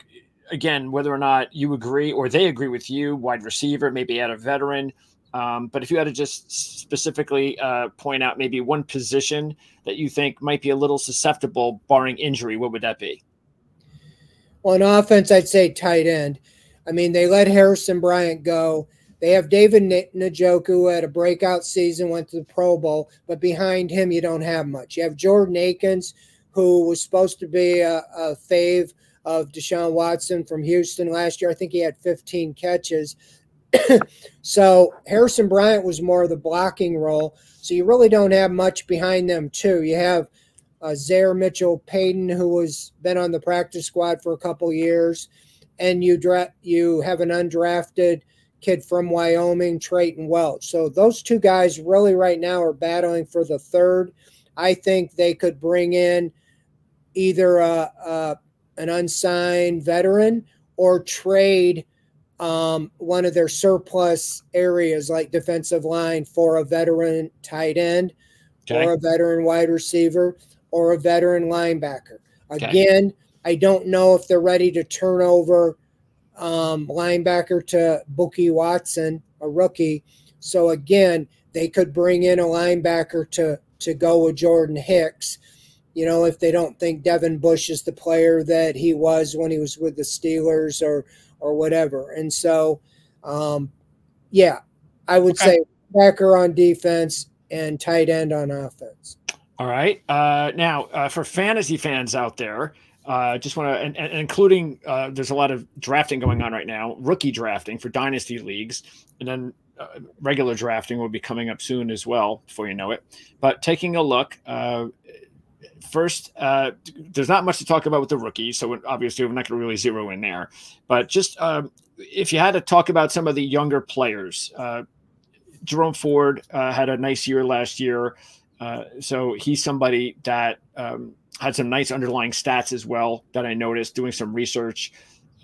Speaker 1: again, whether or not you agree or they agree with you, wide receiver, maybe add a veteran. Um, but if you had to just specifically uh, point out maybe one position that you think might be a little susceptible, barring injury, what would that be?
Speaker 2: Well, on offense, I'd say tight end. I mean, they let Harrison Bryant go. They have David Njoku, who had a breakout season, went to the Pro Bowl, but behind him, you don't have much. You have Jordan Akins, who was supposed to be a, a fave of Deshaun Watson from Houston last year. I think he had 15 catches. *coughs* so Harrison Bryant was more of the blocking role. So you really don't have much behind them, too. You have uh, Zaire Mitchell Paden, who has been on the practice squad for a couple years, and you dra- you have an undrafted kid from Wyoming, Treyton Welch. So those two guys really right now are battling for the third. I think they could bring in either a, a an unsigned veteran or trade um, one of their surplus areas like defensive line for a veteran tight end okay. or a veteran wide receiver or a veteran linebacker. Okay. Again, I don't know if they're ready to turn over um, linebacker to Bookie Watson, a rookie. So again, they could bring in a linebacker to to go with Jordan Hicks. You know, if they don't think Devin Bush is the player that he was when he was with the Steelers or or whatever. And so, um, yeah, I would okay. say backer on defense and tight end on offense.
Speaker 1: All right. Uh, now, uh, for fantasy fans out there, uh, just want to, and, and, including, uh, there's a lot of drafting going on right now, rookie drafting for dynasty leagues, and then uh, regular drafting will be coming up soon as well, before you know it. But taking a look, uh, first, uh, there's not much to talk about with the rookies, so obviously we're not going to really zero in there. But just um, if you had to talk about some of the younger players, uh, Jerome Ford had a nice year last year, so he's somebody that um, had some nice underlying stats as well that I noticed doing some research.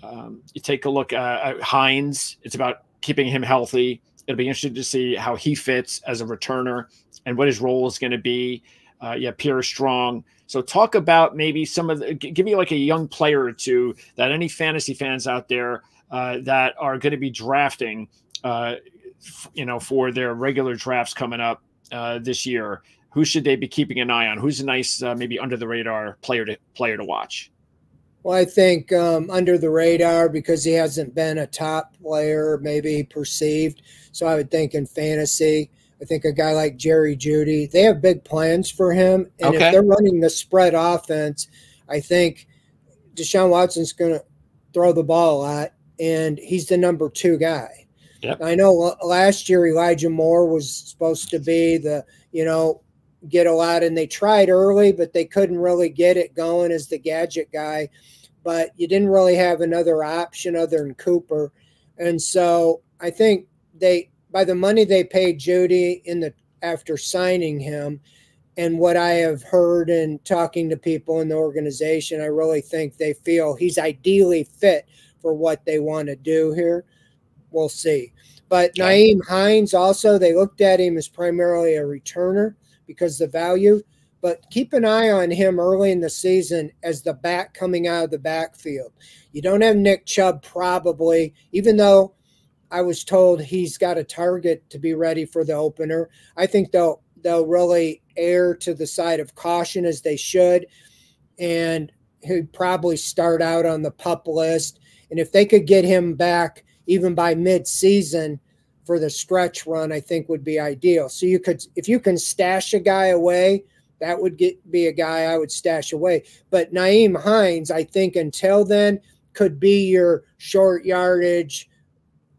Speaker 1: Um, you take a look at Hines; it's about keeping him healthy. It'll be interesting to see how he fits as a returner and what his role is going to be. Uh, yeah, Pierre Strong. So talk about maybe some of the, give me like a young player or two that any fantasy fans out there uh, that are going to be drafting, uh, you know, for their regular drafts coming up uh, this year. Who should they be keeping an eye on? Who's a nice, uh, maybe under the radar player to player to watch?
Speaker 2: Well, I think um, under the radar because he hasn't been a top player, maybe perceived. So I would think in fantasy, I think a guy like Jerry Jeudy, they have big plans for him. And okay. if they're running the spread offense, I think Deshaun Watson's going to throw the ball a lot, and he's the number two guy. Yep. I know last year Elijah Moore was supposed to be the, you know, get a lot, and they tried early, but they couldn't really get it going as the gadget guy. But you didn't really have another option other than Cooper. And so I think they by the money they paid Jeudy in the after signing him and what I have heard and talking to people in the organization, I really think they feel he's ideally fit for what they want to do here. We'll see. But Nyheim Hines also, they looked at him as primarily a returner because the value. But keep an eye on him early in the season as the back coming out of the backfield. You don't have Nick Chubb probably, even though I was told he's got a target to be ready for the opener. I think they'll they'll really err to the side of caution as they should, and he'd probably start out on the pup list. And if they could get him back even by mid-season for the stretch run, I think would be ideal. So you could, if you can stash a guy away, that would get be a guy I would stash away. But Nyheim Hines, I think until then, could be your short yardage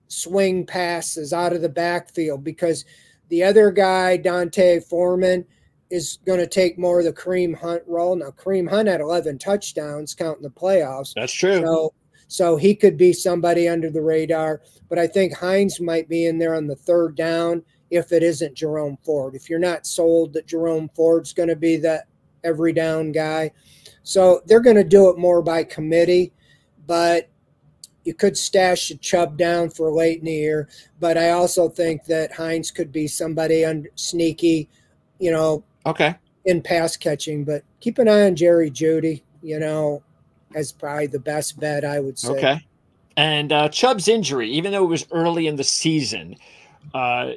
Speaker 2: swing passes out of the backfield because the other guy, D'Onta Foreman, is going to take more of the Kareem Hunt role. Now, Kareem Hunt had 11 touchdowns counting the playoffs.
Speaker 1: That's true.
Speaker 2: So, so he could be somebody under the radar. But I think Hines might be in there on the third down if it isn't Jerome Ford. If you're not sold that Jerome Ford's going to be that every down guy. So they're going to do it more by committee. But you could stash a Chubb down for late in the year. But I also think that Hines could be somebody under, sneaky, you know,
Speaker 1: Okay.
Speaker 2: In pass catching, but keep an eye on Jerry Jeudy. You know, as probably the best bet I would say.
Speaker 1: Okay. And uh, Chubb's injury, even though it was early in the season, uh,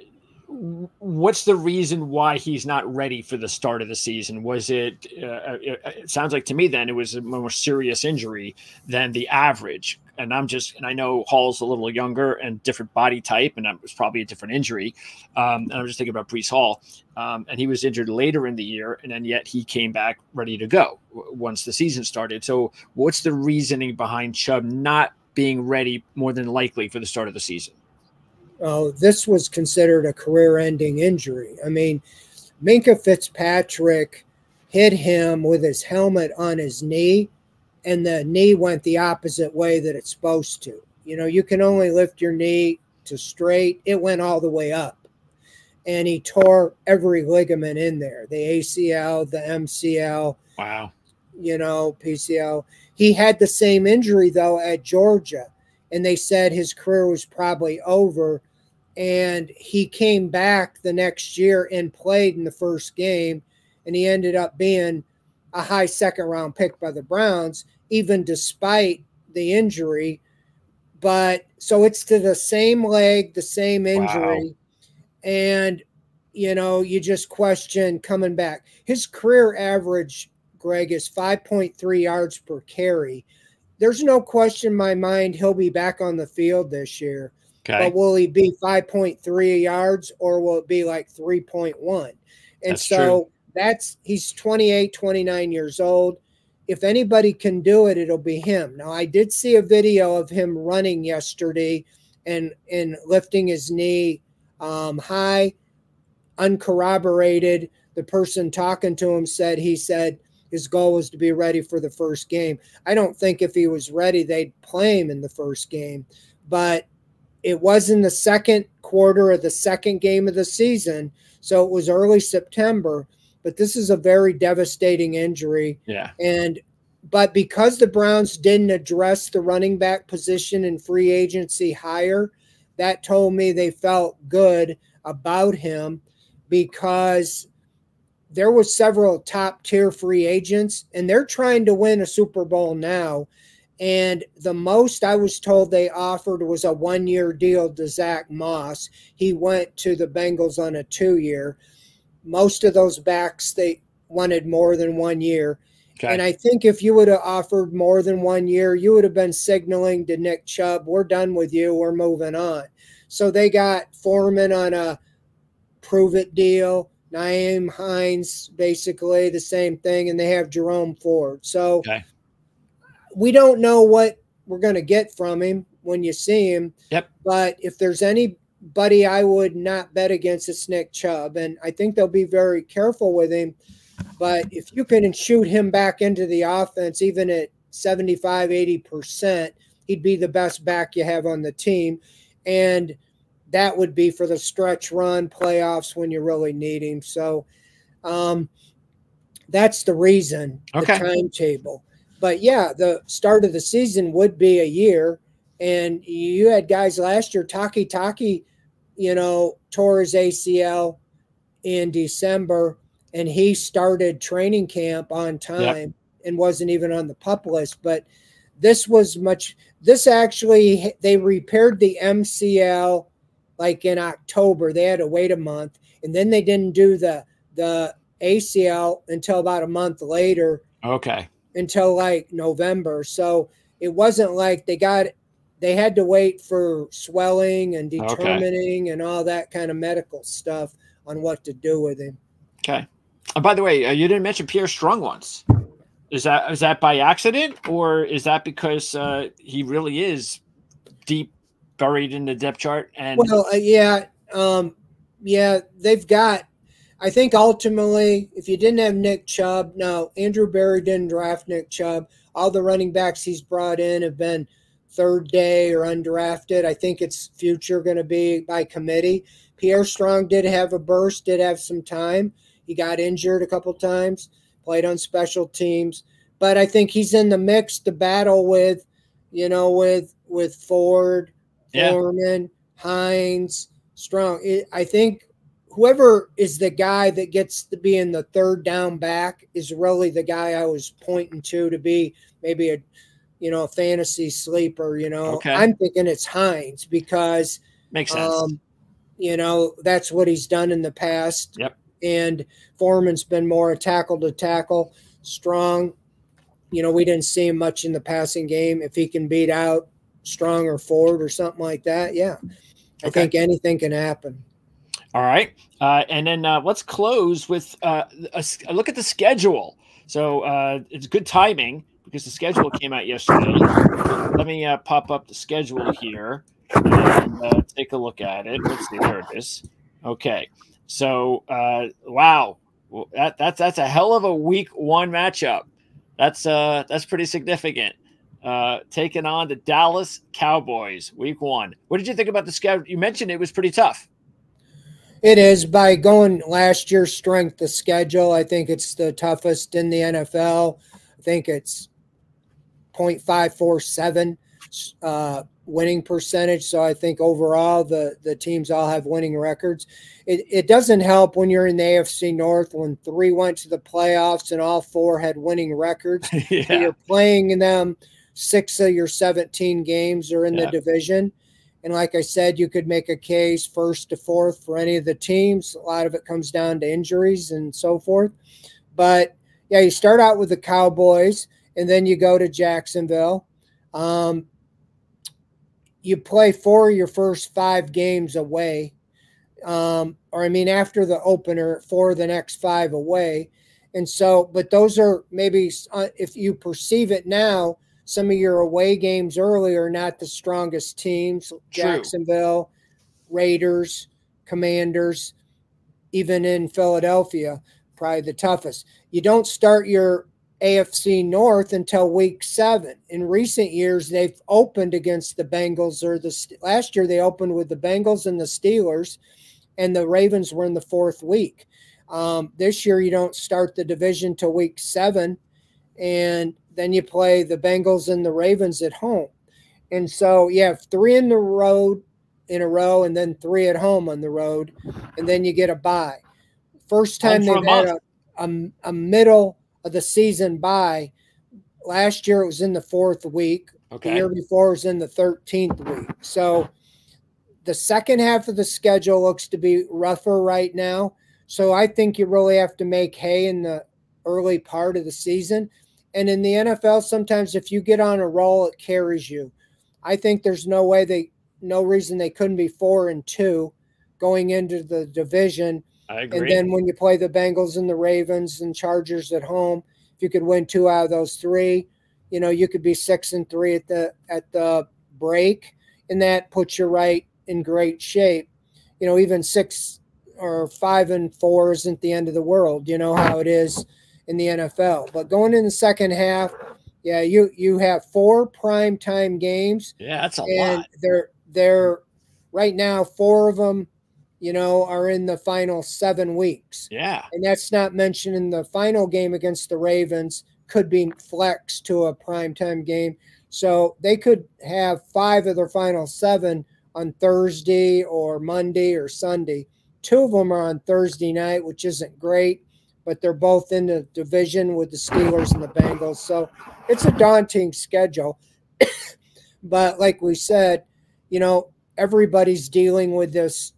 Speaker 1: what's the reason why he's not ready for the start of the season? Was it? Uh, it, it sounds like to me then it was a more serious injury than the average and I'm just, and I know Hall's a little younger and different body type, and that was probably a different injury. Um, and I'm just thinking about Breece Hall, um, and he was injured later in the year, and then yet he came back ready to go once the season started. So, what's the reasoning behind Chubb not being ready more than likely for the start of the season?
Speaker 2: Oh, this was considered a career-ending injury. I mean, Minkah Fitzpatrick hit him with his helmet on his knee and the knee went the opposite way that it's supposed to. You know, you can only lift your knee to straight, it went all the way up. And he tore every ligament in there the ACL, the MCL.
Speaker 1: Wow.
Speaker 2: You know, PCL. He had the same injury, though, at Georgia. And they said his career was probably over. And he came back the next year and played in the first game. And he ended up being a high second round pick by the Browns, even despite the injury. But so it's to the same leg, the same injury. Wow. And, you know, you just question coming back. His career average, Greg, is 5.3 yards per carry. There's no question in my mind he'll be back on the field this year. Okay. But will he be 5.3 yards or will it be like 3.1? And That's so true that's he's 28, 29 years old. If anybody can do it, it'll be him. Now, I did see a video of him running yesterday and and lifting his knee um, high, uncorroborated. The person talking to him said he said his goal was to be ready for the first game. I don't think if he was ready, they'd play him in the first game, but it was in the second quarter of the second game of the season. So it was early September but this is a very devastating injury.
Speaker 1: Yeah.
Speaker 2: And but because the Browns didn't address the running back position in free agency higher, that told me they felt good about him because there were several top tier free agents and they're trying to win a Super Bowl now. And the most I was told they offered was a one year deal to Zach Moss. He went to the Bengals on a two year most of those backs they wanted more than one year. Okay. And I think if you would have offered more than one year, you would have been signaling to Nick Chubb, we're done with you, we're moving on. So they got Foreman on a prove it deal, Nyheim Hines, basically the same thing, and they have Jerome Ford. So okay. We don't know what we're going to get from him when you see him.
Speaker 1: Yep.
Speaker 2: But if there's anybody I would not bet against is Nick Chubb. And I think they'll be very careful with him. But if you can shoot him back into the offense, even at 75, 80%, he'd be the best back you have on the team. And that would be for the stretch run playoffs when you really need him. So um, that's the reason, okay. the timetable. But yeah, the start of the season would be a year. And you had guys last year, Takitaki you know, tore his ACL in December and he started training camp on time and wasn't even on the pup list. But this was much, this actually, they repaired the MCL like in October. They had to wait a month and then they didn't do the, the ACL until about a month later.
Speaker 1: Okay.
Speaker 2: Until like November. So it wasn't like they got they had to wait for swelling and determining okay. and all that kind of medical stuff on what to do with him.
Speaker 1: Okay. And by the way, uh, you didn't mention Pierre Strong once. Is that is that by accident or is that because uh, he really is deep buried in the depth chart? And
Speaker 2: well, uh, yeah, um, yeah, they've got. I think ultimately, if you didn't have Nick Chubb, no, Andrew Berry didn't draft Nick Chubb. All the running backs he's brought in have been third day or undrafted. I think it's future going to be by committee. Pierre Strong did have a burst, did have some time. He got injured a couple times, played on special teams, but I think he's in the mix to battle with, you know, with with Ford, yeah. Foreman, Hines, Strong. I think whoever is the guy that gets to be in the third down back is really the guy I was pointing to to be maybe a you know a fantasy sleeper. You know, okay. I'm thinking it's Hines because
Speaker 1: makes sense. Um,
Speaker 2: you know that's what he's done in the past.
Speaker 1: Yep.
Speaker 2: And Foreman's been more a tackle to tackle, strong. You know, we didn't see him much in the passing game. If he can beat out Strong or Ford or something like that, yeah, I okay. think anything can happen.
Speaker 1: All right. Uh, and then uh, let's close with uh, a, a, look at the schedule. So uh, it's good timing because the schedule came out yesterday. Let me uh, pop up the schedule here and uh, take a look at it. Let's see. There it is. Okay. So, wow. That, that's that's a hell of a week one matchup. That's uh that's pretty significant. Taking on the Dallas Cowboys, week one. What did you think about the schedule? You mentioned it was pretty tough.
Speaker 2: It is by going last year's strength of schedule. I think it's the toughest in the NFL. I think it's 0.547 uh, winning percentage. So I think overall the the teams all have winning records. It, it doesn't help when you're in the AFC North when three went to the playoffs and all four had winning records. *laughs* yeah. so you're playing in them six of your 17 games are in yeah. the division. And like I said, you could make a case first to fourth for any of the teams. A lot of it comes down to injuries and so forth. But yeah, you start out with the Cowboys and then you go to Jacksonville. Um, you play four of your first five games away. Um, or I mean, after the opener, four of the next five away. And so, but those are maybe, uh, if you perceive it now, some of your away games earlier are not the strongest teams True. Jacksonville, Raiders, Commanders, even in Philadelphia, probably the toughest. You don't start your AFC North until week seven. In recent years, they've opened against the Bengals or the last year they opened with the Bengals and the Steelers, and the Ravens were in the fourth week. Um, this year, you don't start the division till week seven, and then you play the Bengals and the Ravens at home. And so you have three in the road in a row and then three at home on the road. And then you get a bye. First time they've had a, a, a, middle of the season bye. Last year it was in the fourth week. Okay. The year before was in the 13th week. So the second half of the schedule looks to be rougher right now. So I think you really have to make hay in the early part of the season. And in the NFL, sometimes if you get on a roll, it carries you. I think there's no way they, no reason they couldn't be four and two going into the division.
Speaker 1: I agree.
Speaker 2: And then when you play the Bengals and the Ravens and Chargers at home, if you could win two out of those three, you know, you could be six and three at the at the break, and that puts you right in great shape. You know, even six or five and four isn't the end of the world. You know how it is in the NFL. But going in the second half, yeah, you you have four prime time games.
Speaker 1: Yeah, that's a and lot.
Speaker 2: They're they're right now four of them, you know, are in the final seven weeks.
Speaker 1: Yeah,
Speaker 2: and that's not mentioning the final game against the Ravens could be flexed to a prime time game. So they could have five of their final seven on Thursday or Monday or Sunday. Two of them are on Thursday night, which isn't great but they're both in the division with the Steelers and the Bengals. So it's a daunting schedule. *coughs* but like we said, you know, everybody's dealing with this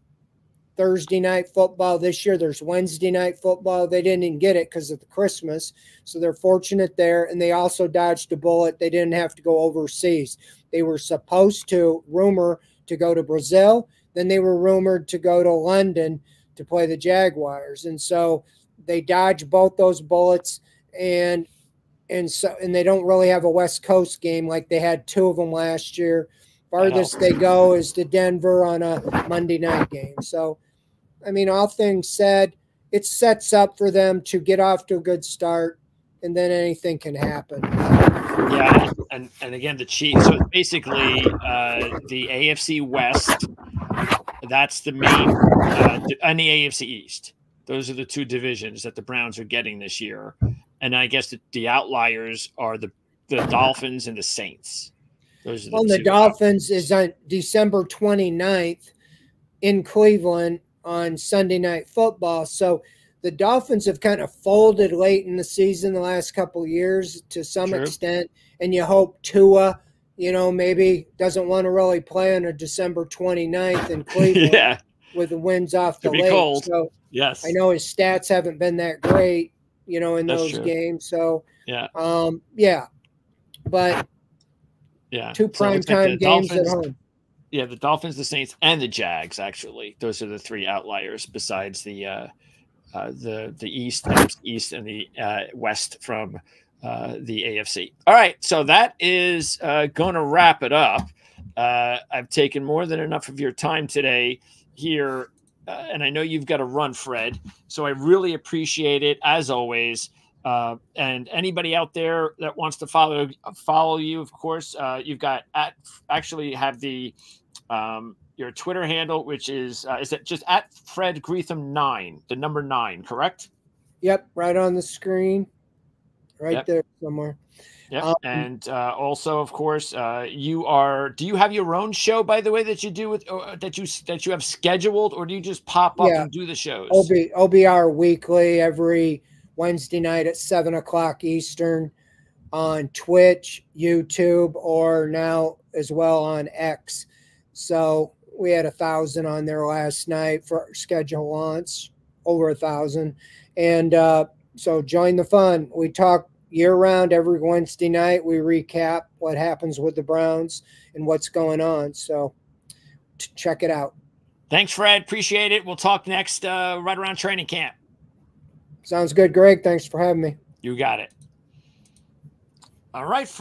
Speaker 2: Thursday night football. This year there's Wednesday night football. They didn't even get it because of the Christmas. So they're fortunate there. And they also dodged a bullet. They didn't have to go overseas. They were supposed to, rumor, to go to Brazil. Then they were rumored to go to London to play the Jaguars. And so they dodge both those bullets. And and so and they don't really have a West Coast game like they had two of them last year. Farthest they go is to Denver on a Monday night game. So, I mean, all things said, it sets up for them to get off to a good start, and then anything can happen.
Speaker 1: Yeah, and and again, the Chiefs. So basically, uh, the AFC West. That's the main, uh, and the AFC East. Those are the two divisions that the Browns are getting this year, and I guess the, the outliers are the the Dolphins and the Saints.
Speaker 2: Those well, the, the Dolphins is on December 29th in Cleveland on Sunday Night Football. So the Dolphins have kind of folded late in the season the last couple years to some True. extent, and you hope Tua, you know, maybe doesn't want to really play on a December 29th in *laughs* Cleveland yeah. With the winds off the lake. Cold. So
Speaker 1: yes,
Speaker 2: I know his stats haven't been that great, you know, in That's those true. games. So
Speaker 1: yeah,
Speaker 2: um, yeah, but
Speaker 1: yeah.
Speaker 2: Two prime so time games Dolphins, at home.
Speaker 1: Yeah, the Dolphins, the Saints, and the Jags. Actually, those are the three outliers besides the uh, uh, the the East, East, and the uh, West from uh, the AFC. All right, so that is uh, going to wrap it up. Uh, I've taken more than enough of your time today here, uh, and I know you've got to run, Fred. So I really appreciate it as always. Uh, and anybody out there that wants to follow follow you, of course, uh, you've got at actually have the um, your Twitter handle, which is uh, is it just at Fred Greetham nine, the number nine, correct?
Speaker 2: Yep, right on the screen, right yep. there somewhere.
Speaker 1: Yeah, um, and uh, also, of course, uh, you are. Do you have your own show, by the way, that you do with uh, that you that you have scheduled, or do you just pop up yeah. and do the shows?
Speaker 2: OB, OBR weekly every Wednesday night at seven o'clock Eastern on Twitch, YouTube, or now as well on X. So we had a thousand on there last night for schedule launch, over a thousand. And uh, so join the fun. We talk year round every Wednesday night. We recap what happens with the Browns and what's going on. So check it out.
Speaker 1: Thanks, Fred. Appreciate it. We'll talk next uh, right around training camp.
Speaker 2: Sounds good, Greg. Thanks for having me.
Speaker 1: You got it. All right, Fred.